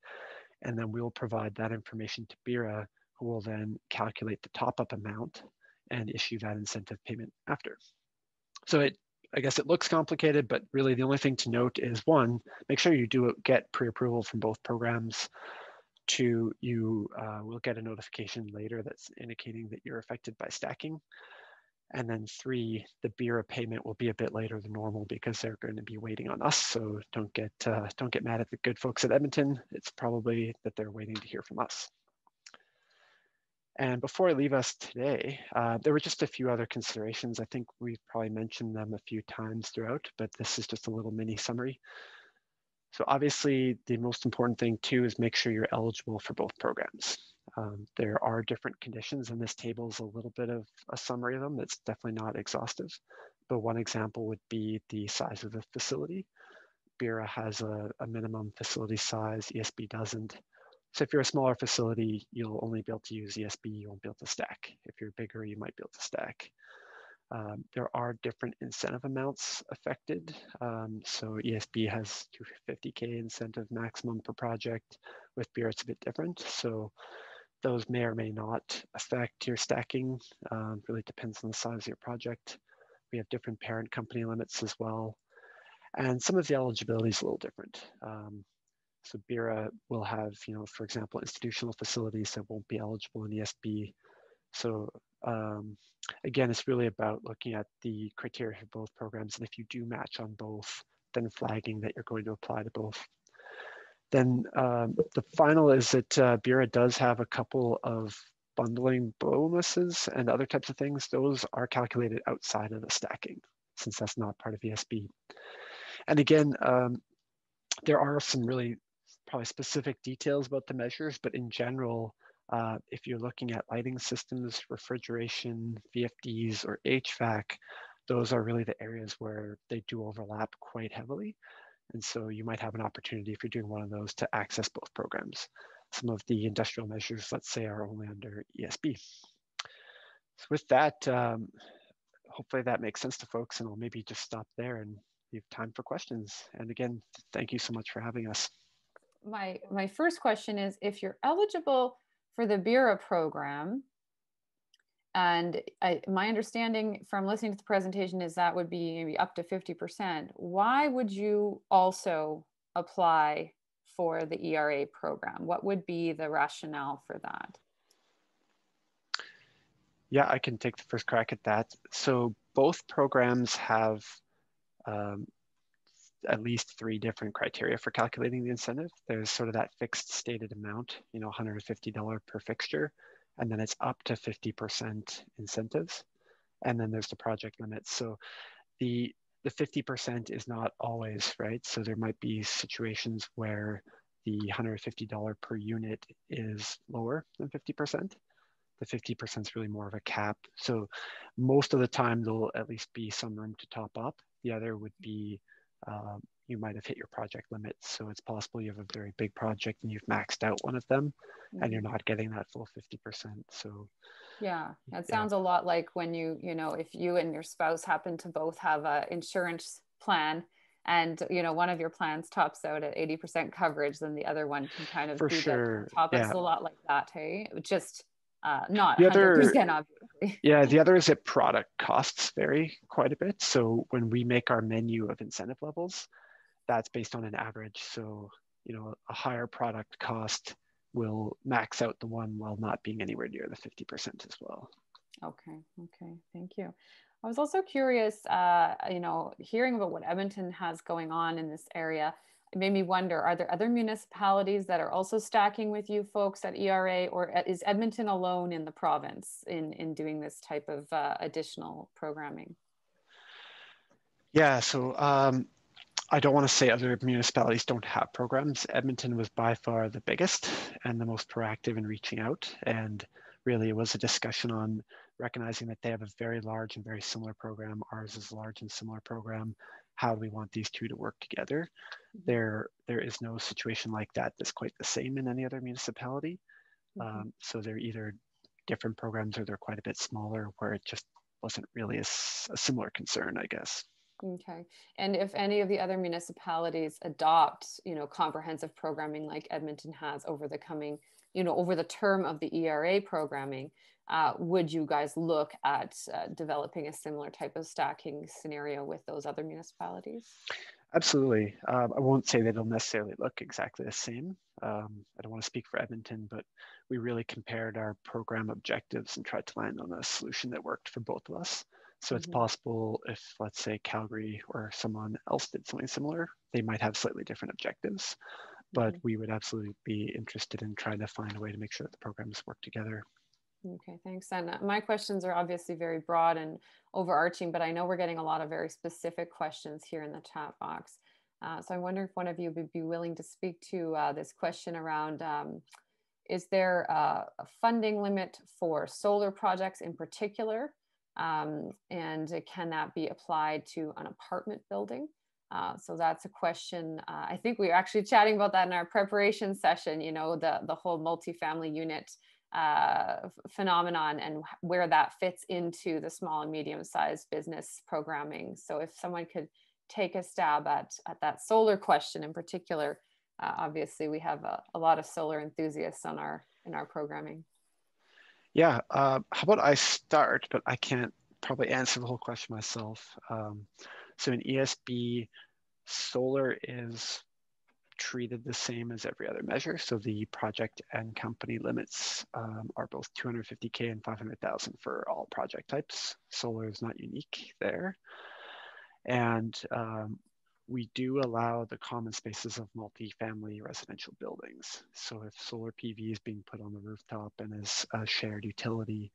And then we'll provide that information to BERA, who will then calculate the top-up amount and issue that incentive payment after. So it, I guess it looks complicated, but really the only thing to note is one, make sure you do get pre-approval from both programs. Two, you uh, will get a notification later that's indicating that you're affected by stacking. And then three, the BERA payment will be a bit later than normal because they're going to be waiting on us. So don't get uh, don't get mad at the good folks at Edmonton. It's probably that they're waiting to hear from us. And before I leave us today, uh, there were just a few other considerations. I think we've probably mentioned them a few times throughout, but this is just a little mini summary. So obviously the most important thing too is make sure you're eligible for both programs. Um, there are different conditions and this table is a little bit of a summary of them. It's definitely not exhaustive, but one example would be the size of the facility. BERA has a, a minimum facility size, ESB doesn't. So if you're a smaller facility, you'll only be able to use ESB, you won't be able to stack. If you're bigger, you might be able to stack. Um, there are different incentive amounts affected. Um, so ESB has 250K incentive maximum per project. With BERA, it's a bit different. So those may or may not affect your stacking. Um, really depends on the size of your project. We have different parent company limits as well. And some of the eligibility is a little different. Um, so BERA will have, you know, for example, institutional facilities that won't be eligible in ESB. So um, again, it's really about looking at the criteria for both programs. And if you do match on both, then flagging that you're going to apply to both. Then um, the final is that uh, BERA does have a couple of bundling bonuses and other types of things. Those are calculated outside of the stacking since that's not part of ESB. And again, um, there are some really probably specific details about the measures, but in general, uh, if you're looking at lighting systems, refrigeration, VFDs, or HVAC, those are really the areas where they do overlap quite heavily. And so you might have an opportunity if you're doing one of those to access both programs. some of the industrial measures, let's say, are only under ESB. So with that, um, hopefully that makes sense to folks and I'll maybe just stop there and leave time for questions. And again, thank you so much for having us. My, my first question is, if you're eligible for the BERA program, and I, my understanding from listening to the presentation is that would be maybe up to 50%. Why would you also apply for the ERA program? What would be the rationale for that? Yeah, I can take the first crack at that. So both programs have um, at least three different criteria for calculating the incentive. There's sort of that fixed stated amount, you know, $150 per fixture, and then it's up to 50% incentives. And then there's the project limits. So the the 50% is not always right. So there might be situations where the $150 per unit is lower than 50% the 50% is really more of a cap. So most of the time there'll at least be some room to top up. The other would be um, you might have hit your project limits. So it's possible you have a very big project and you've maxed out one of them mm-hmm. and you're mm-hmm. not getting that full 50%. So yeah, that sounds a lot like when you, you know, if you and your spouse happen to both have a insurance plan and you know one of your plans tops out at 80% coverage then the other one can kind of For sure. top yeah. a lot like that hey just uh, not the other, obviously. yeah, the other is that product costs vary quite a bit. So when we make our menu of incentive levels, that's based on an average. So, you know, a higher product cost will max out the one while not being anywhere near the 50% as well. Okay, okay, thank you. I was also curious, uh, you know, hearing about what Edmonton has going on in this area it made me wonder are there other municipalities that are also stacking with you folks at ERA, or is Edmonton alone in the province in, in doing this type of uh, additional programming? Yeah, so um, I don't want to say other municipalities don't have programs. Edmonton was by far the biggest and the most proactive in reaching out. And really, it was a discussion on recognizing that they have a very large and very similar program. Ours is a large and similar program how do we want these two to work together? Mm-hmm. There, there is no situation like that that's quite the same in any other municipality. Mm-hmm. Um, so they're either different programs or they're quite a bit smaller where it just wasn't really a, a similar concern, I guess. Okay. And if any of the other municipalities adopt, you know, comprehensive programming like Edmonton has over the coming, you know, over the term of the ERA programming, uh, would you guys look at uh, developing a similar type of stacking scenario with those other municipalities? Absolutely. Um, I won't say that it'll necessarily look exactly the same. Um, I don't want to speak for Edmonton, but we really compared our program objectives and tried to land on a solution that worked for both of us. So it's mm -hmm. possible if, let's say, Calgary or someone else did something similar, they might have slightly different objectives, but mm -hmm. we would absolutely be interested in trying to find a way to make sure that the programs work together Okay, thanks. And uh, my questions are obviously very broad and overarching, but I know we're getting a lot of very specific questions here in the chat box. Uh, so I wonder if one of you would be willing to speak to uh, this question around, um, is there a, a, funding limit for solar projects in particular? Um, and can that be applied to an apartment building? Uh, so that's a question. Uh, I think we were actually chatting about that in our preparation session, you know, the, the whole multifamily unit uh, phenomenon and where that fits into the small and medium sized business programming. So if someone could take a stab at, at that solar question in particular, uh, obviously we have a, a, lot of solar enthusiasts on our in our programming. Yeah, uh, how about I start, but I can't probably answer the whole question myself. Um, so in ESB, solar is treated the same as every other measure. So the project and company limits um, are both 250K and 500,000 for all project types. Solar is not unique there. And um, we do allow the common spaces of multi-family residential buildings. So if solar PV is being put on the rooftop and is a shared utility,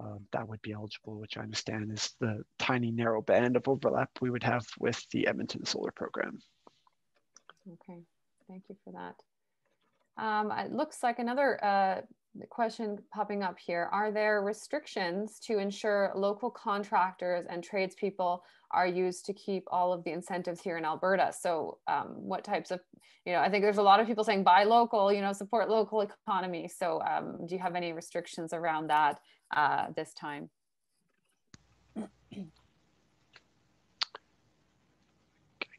um, that would be eligible, which I understand is the tiny narrow band of overlap we would have with the Edmonton solar program. Okay. Thank you for that. Um, it looks like another uh, the question popping up here are there restrictions to ensure local contractors and tradespeople are used to keep all of the incentives here in alberta? So um, what types of you know i think there's a lot of people saying buy local you know support local economy. So um, do you have any restrictions around that uh, this time? I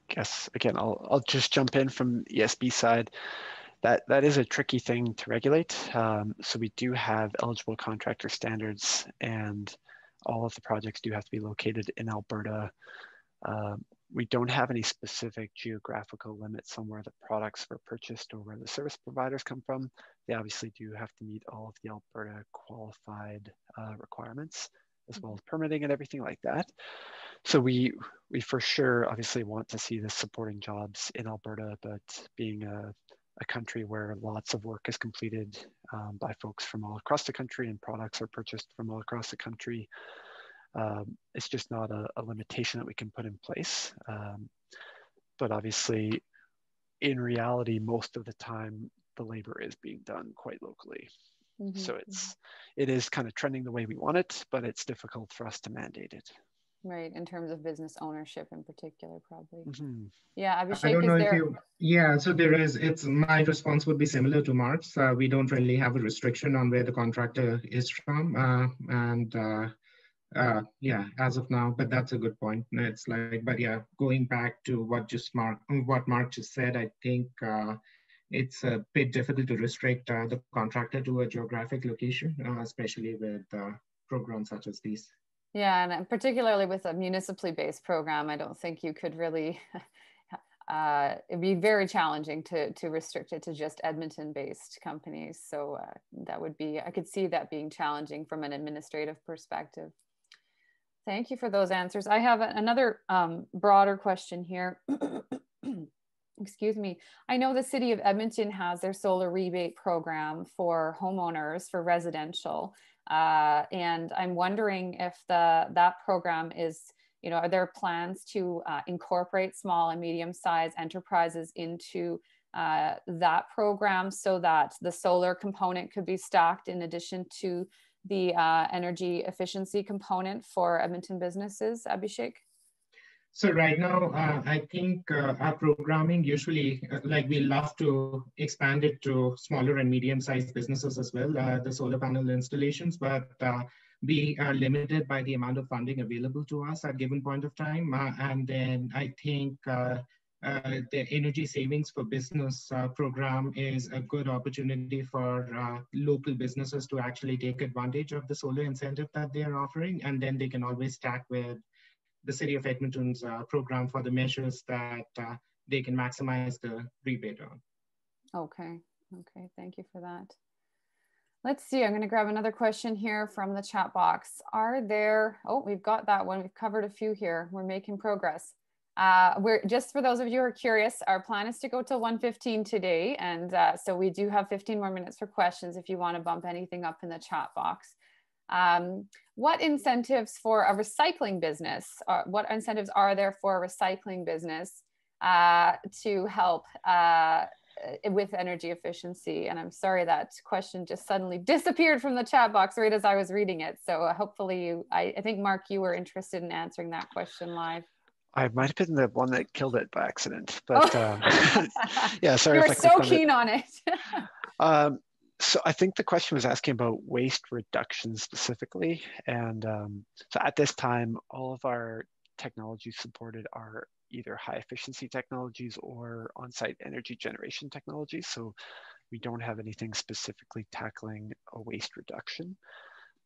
guess again I'll, I'll just jump in from esb side that that is a tricky thing to regulate. Um, so we do have eligible contractor standards, and all of the projects do have to be located in Alberta. Um, we don't have any specific geographical limits on where the products were purchased or where the service providers come from. They obviously do have to meet all of the Alberta qualified uh, requirements, as well as permitting and everything like that. So we we for sure obviously want to see the supporting jobs in Alberta, but being a a country where lots of work is completed um, by folks from all across the country and products are purchased from all across the country. Um, it's just not a, a, limitation that we can put in place. Um, but obviously, in reality, most of the time, the labor is being done quite locally. Mm-hmm. So it's it is kind of trending the way we want it, but it's difficult for us to mandate it right in terms of business ownership in particular probably. Mm-hmm. yeah Abhishek, i don't know there... if you yeah so there is it's my response would be similar to Marc's. Uh, we don't really have a restriction on where the contractor is from uh, and uh, uh, yeah as of now but that's a good point. It's like but yeah going back to what just Marc what mark just said i think uh, it's a bit difficult to restrict uh, the contractor to a geographic location especially with programs such as these yeah, and particularly with a municipally based program, I don't think you could really. Uh, it'd be very challenging to to restrict it to just Edmonton based companies. So uh, that would be I could see that being challenging from an administrative perspective. Thank you for those answers. I have another um, broader question here. Excuse me. I know the city of Edmonton has their solar rebate program for homeowners for residential. Uh, and I'm wondering if the that program is, you know, are there plans to uh, incorporate small and medium-sized enterprises into uh, that program so that the solar component could be stacked in addition to the uh, energy efficiency component for Edmonton businesses, Abhishek? So right now, uh, I think uh, our programming usually, uh, like we love to expand it to smaller and medium-sized businesses as well, uh, the solar panel installations, but uh, we are limited by the amount of funding available to us at given point of time. Uh, and then I think the energy savings for business program is a good opportunity for local businesses to actually take advantage of the solar incentive that they are offering. And then they can always stack with the City of Edmonton's uh, program for the measures that uh, they can maximize the rebate on. Okay, okay, thank you for that. Let's see, I'm gonna grab another question here from the chat box. Are there, oh, we've got that one. We've covered a few here. We're making progress. Uh, we're just for those of you who are curious, our plan is to go to 115 today. And uh, so we do have 15 more minutes for questions if you wanna bump anything up in the chat box. Um, what incentives for a recycling business, what incentives are there for a recycling business uh, to help uh, with energy efficiency? And I'm sorry that question just suddenly disappeared from the chat box right as I was reading it. So uh, hopefully you, I, I think Marc, you were interested in answering that question live. I might have been the one that killed it by accident, but oh. um, yeah, sorry. You were so keen on it. um, so I think the question was asking about waste reduction specifically. And um, so at this time, all of our technologies supported are either high efficiency technologies or on-site energy generation technologies. So we don't have anything specifically tackling a waste reduction.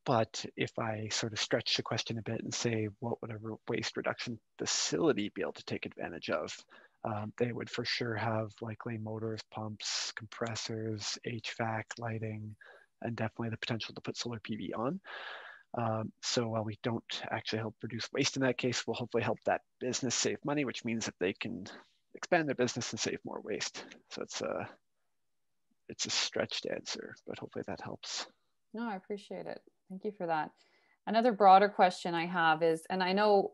But if I sort of stretch the question a bit and say, what would a waste reduction facility be able to take advantage of? Um, they would for sure have likely motors, pumps, compressors, HVAC, lighting, and definitely the potential to put solar PV on. Um, so while we don't actually help reduce waste in that case, we'll hopefully help that business save money, which means that they can expand their business and save more waste. So it's a it's a stretched answer, but hopefully that helps. No, I appreciate it. Thank you for that. Another broader question I have is, and I know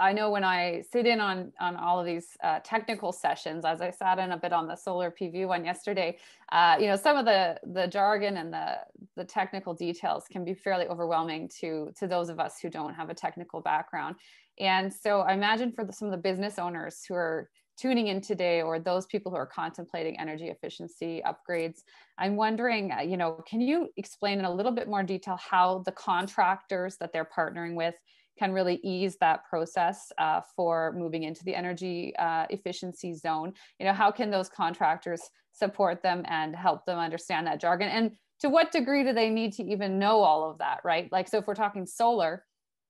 I know when I sit in on on all of these uh, technical sessions, as I sat in a bit on the solar PV one yesterday, uh, you know, some of the the jargon and the the technical details can be fairly overwhelming to to those of us who don't have a technical background. And so I imagine for the, some of the business owners who are tuning in today or those people who are contemplating energy efficiency upgrades i'm wondering uh, you know can you explain in a little bit more detail how the contractors that they're partnering with can really ease that process uh, for moving into the energy uh, efficiency zone. You know, how can those contractors support them and help them understand that jargon? And to what degree do they need to even know all of that, right? Like, so if we're talking solar,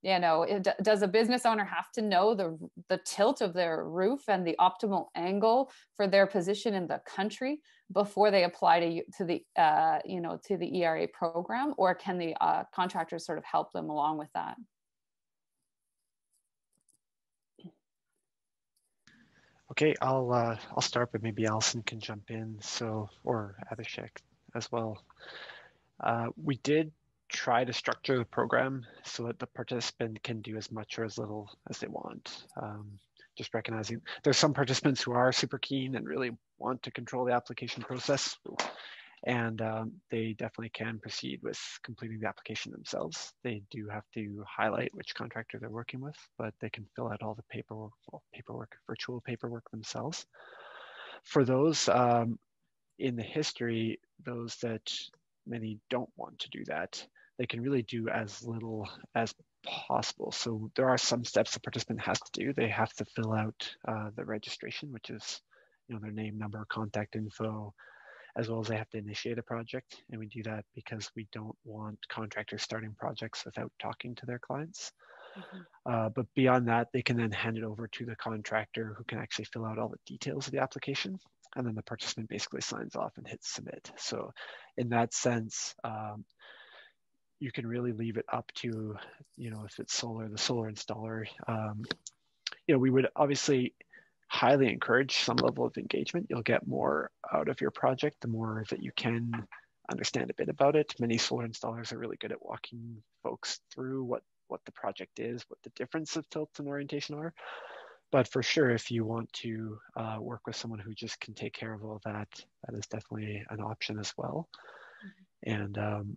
you know, it, does a business owner have to know the the tilt of their roof and the optimal angle for their position in the country before they apply to to the uh, you know to the ERA program, or can the uh, contractors sort of help them along with that? Okay, I'll uh, I'll start, but maybe Allison can jump in. So, or Abhishek as well. Uh, we did try to structure the program so that the participant can do as much or as little as they want. Um, just recognizing there's some participants who are super keen and really want to control the application process and um, they definitely can proceed with completing the application themselves. They do have to highlight which contractor they're working with, but they can fill out all the paperwork, paperwork, virtual paperwork themselves. For those um, in the history, those that many don't want to do that, they can really do as little as possible. So there are some steps the participant has to do. They have to fill out uh, the registration, which is you know their name, number, contact info, as well as they have to initiate a project. And we do that because we don't want contractors starting projects without talking to their clients. Mm-hmm. Uh, but beyond that, they can then hand it over to the contractor who can actually fill out all the details of the application. And then the participant basically signs off and hits submit. So, in that sense, um, you can really leave it up to, you know, if it's solar, the solar installer. Um, you know, we would obviously highly encourage some level of engagement. You'll get more out of your project the more that you can understand a bit about it. Many solar installers are really good at walking folks through what, what the project is, what the difference of tilt and orientation are. But for sure, if you want to uh, work with someone who just can take care of all that, that is definitely an option as well. Mm-hmm. And um,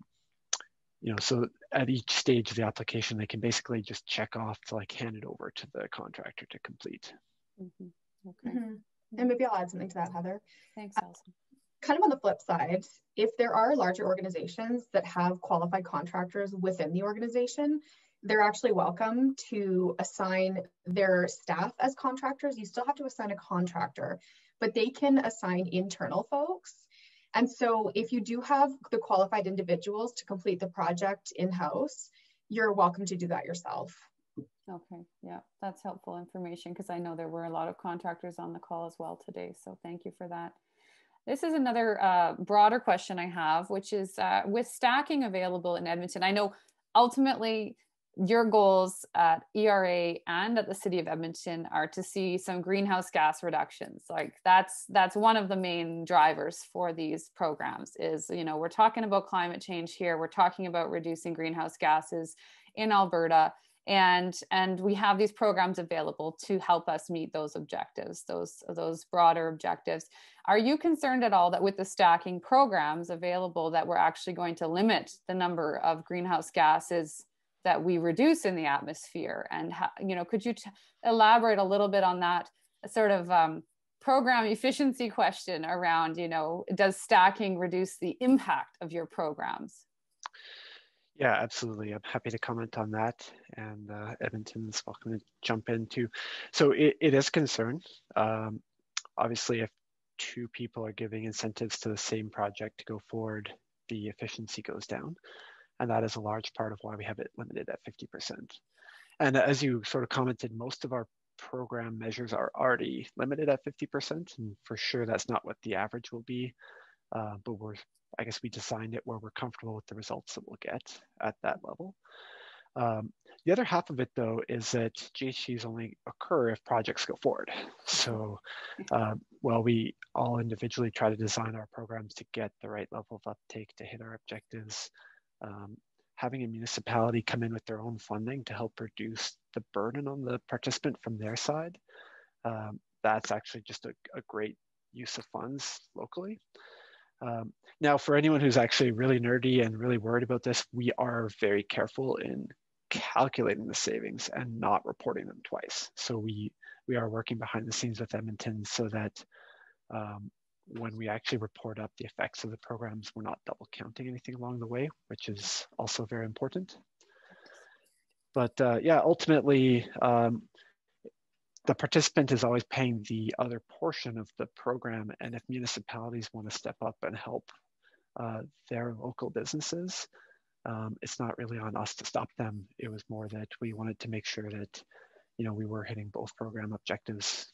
you know, so at each stage of the application, they can basically just check off to like hand it over to the contractor to complete. Mm-hmm. Okay. Mm-hmm. And maybe I'll add something to that, Heather. Thanks, Allison. kind of on the flip side, if there are larger organizations that have qualified contractors within the organization, they're actually welcome to assign their staff as contractors. You still have to assign a contractor, but they can assign internal folks. And so if you do have the qualified individuals to complete the project in-house, you're welcome to do that yourself. Okay, yeah, that's helpful information because I know there were a lot of contractors on the call as well today. So thank you for that. This is another uh, broader question I have, which is uh, with stacking available in Edmonton. I know ultimately your goals at ERA and at the City of Edmonton are to see some greenhouse gas reductions. Like that's that's one of the main drivers for these programs. Is you know we're talking about climate change here. We're talking about reducing greenhouse gases in Alberta and and we have these programs available to help us meet those objectives those those broader objectives. Are you concerned at all that with the stacking programs available that we're actually going to limit the number of greenhouse gases that we reduce in the atmosphere? And you know could you t- elaborate a little bit on that sort of um, program efficiency question around you know does stacking reduce the impact of your programs yeah, absolutely. I'm happy to comment on that. And uh, is welcome to jump in too. So it, it is concern. Um, obviously, if two people are giving incentives to the same project to go forward, the efficiency goes down. And that is a large part of why we have it limited at 50%. And as you sort of commented, most of our program measures are already limited at 50%. And for sure, that's not what the average will be. Uh, but we're I guess we designed it where we're comfortable with the results that we'll get at that level. Um, the other half of it, though, is that GHGs only occur if projects go forward. So, uh, while we all individually try to design our programs to get the right level of uptake to hit our objectives, um, having a municipality come in with their own funding to help reduce the burden on the participant from their side, um, that's actually just a, a, great use of funds locally. Um, now, for anyone who's actually really nerdy and really worried about this, we are very careful in calculating the savings and not reporting them twice. So we we are working behind the scenes with Edmonton so that um, when we actually report up the effects of the programs, we're not double counting anything along the way, which is also very important. But uh, yeah, ultimately, um, the participant is always paying the other portion of the program. And if municipalities want to step up and help uh, their local businesses, um, it's not really on us to stop them. It was more that we wanted to make sure that, you know, we were hitting both program objectives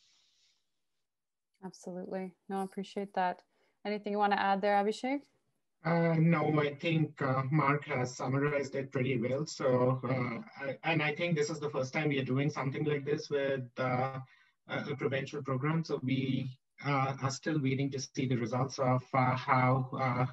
Absolutely. No, I appreciate that. Anything you want to add there, Abhishek? Uh, no, I think uh, Marc has summarized it pretty well. So, uh, I, and I think this is the first time we are doing something like this with uh, a provincial program. So we uh, are still waiting to see the results of uh, how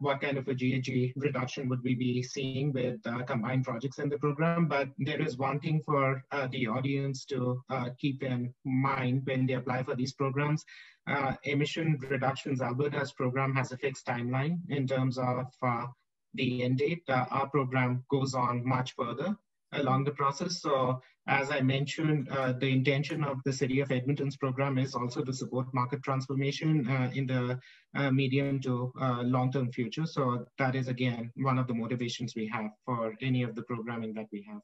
what kind of a GHG reduction would we be seeing with combined projects in the program. But there is one thing for the audience to keep in mind when they apply for these programs. Uh, emission Reductions Alberta's program has a fixed timeline in terms of uh, the end date. our program goes on much further along the process. So as I mentioned, uh, the intention of the City of Edmonton's program is also to support market transformation uh, in the uh, medium to uh, long-term future. So that is, again, one of the motivations we have for any of the programming that we have.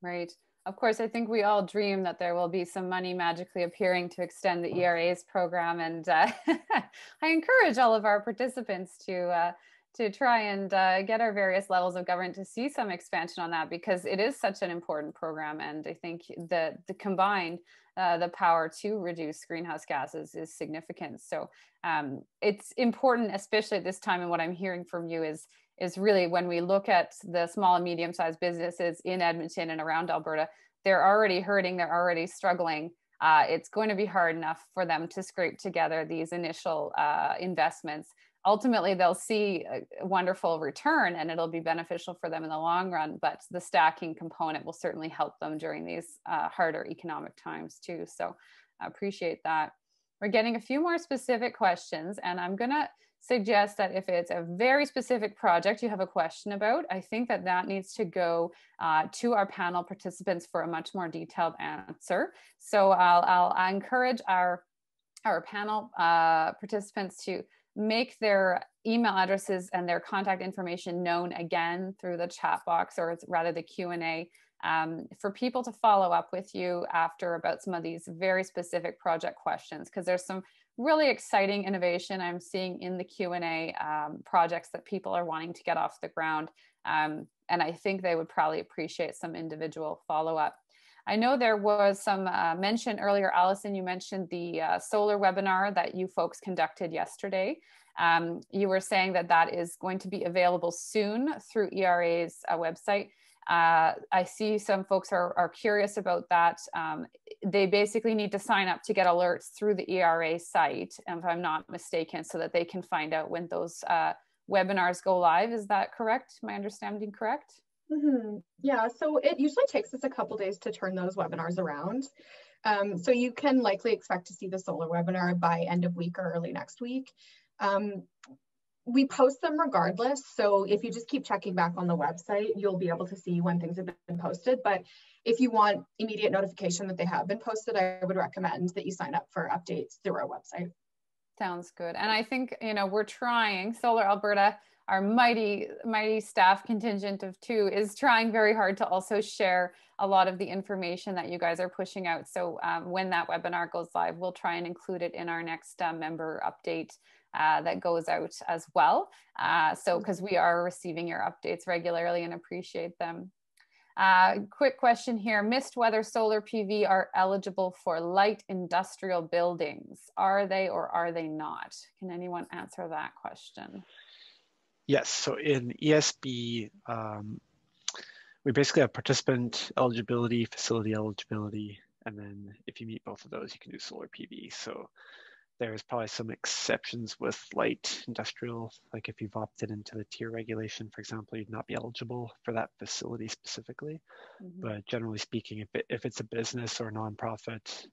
Right. Of course, I think we all dream that there will be some money magically appearing to extend the ERA's program. And uh, I encourage all of our participants to uh, to try and uh, get our various levels of government to see some expansion on that because it is such an important program and i think the the combined uh, the power to reduce greenhouse gases is significant so um, it's important especially at this time and what i'm hearing from you is is really when we look at the small and medium sized businesses in edmonton and around alberta they're already hurting they're already struggling. Uh, it's going to be hard enough for them to scrape together these initial uh, investments. Ultimately they'll see a wonderful return and it'll be beneficial for them in the long run but the stacking component will certainly help them during these uh, harder economic times too. So i appreciate that. We're getting a few more specific questions and i'm going to suggest that if it's a very specific project you have a question about i think that that needs to go uh, to our panel participants for a much more detailed answer. So i'll, I'll, encourage our our panel uh, participants to make their email addresses and their contact information known again through the chat box or rather the Q&A um, for people to follow up with you after about some of these very specific project questions because there's some really exciting innovation I'm seeing in the Q&A um, projects that people are wanting to get off the ground. Um, and I think they would probably appreciate some individual follow-up. I know there was some uh, mention earlier, Allison, you mentioned the uh, solar webinar that you folks conducted yesterday. Um, you were saying that that is going to be available soon through ERA's uh, website. Uh, I see some folks are, are curious about that. They basically need to sign up to get alerts through the ERA site, if I'm not mistaken, so that they can find out when those uh, webinars go live. Is that correct? My understanding correct? Mm-hmm. Yeah, so it usually takes us a couple days to turn those webinars around. Um, so you can likely expect to see the solar webinar by end of week or early next week. Um, we post them regardless. So if you just keep checking back on the website, you'll be able to see when things have been posted. But if you want immediate notification that they have been posted, I would recommend that you sign up for updates through our website. Sounds good. And I think, you know, we're trying, Solar Alberta our mighty mighty staff contingent of two is trying very hard to also share a lot of the information that you guys are pushing out so um, when that webinar goes live we'll try and include it in our next uh, member update uh, that goes out as well uh, so because we are receiving your updates regularly and appreciate them uh, quick question here. Mist weather solar PV are eligible for light industrial buildings. Are they or are they not? Can anyone answer that question? Yes, so in ESB, um, we basically have participant eligibility, facility eligibility, and then if you meet both of those, you can do solar PV. So there's probably some exceptions with light industrial, like if you've opted into the tier regulation, for example, you'd not be eligible for that facility specifically. Mm-hmm. But generally speaking, if, it, if it's a business or a nonprofit,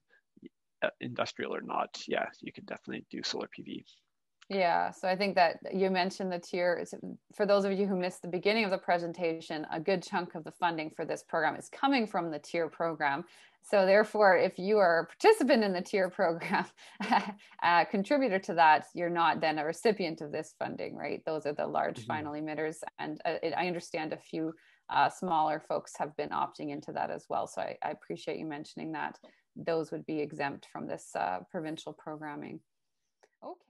uh, industrial or not, yeah, you can definitely do solar PV. Yeah, so I think that you mentioned the tier. For those of you who missed the beginning of the presentation, a good chunk of the funding for this program is coming from the tier program. So therefore, if you are a participant in the tier program, a contributor to that, you're not then a recipient of this funding, right? Those are the large mm -hmm. final emitters. And uh, it, I understand a few uh, smaller folks have been opting into that as well. So I, I, appreciate you mentioning that. Those would be exempt from this uh, provincial programming. Okay.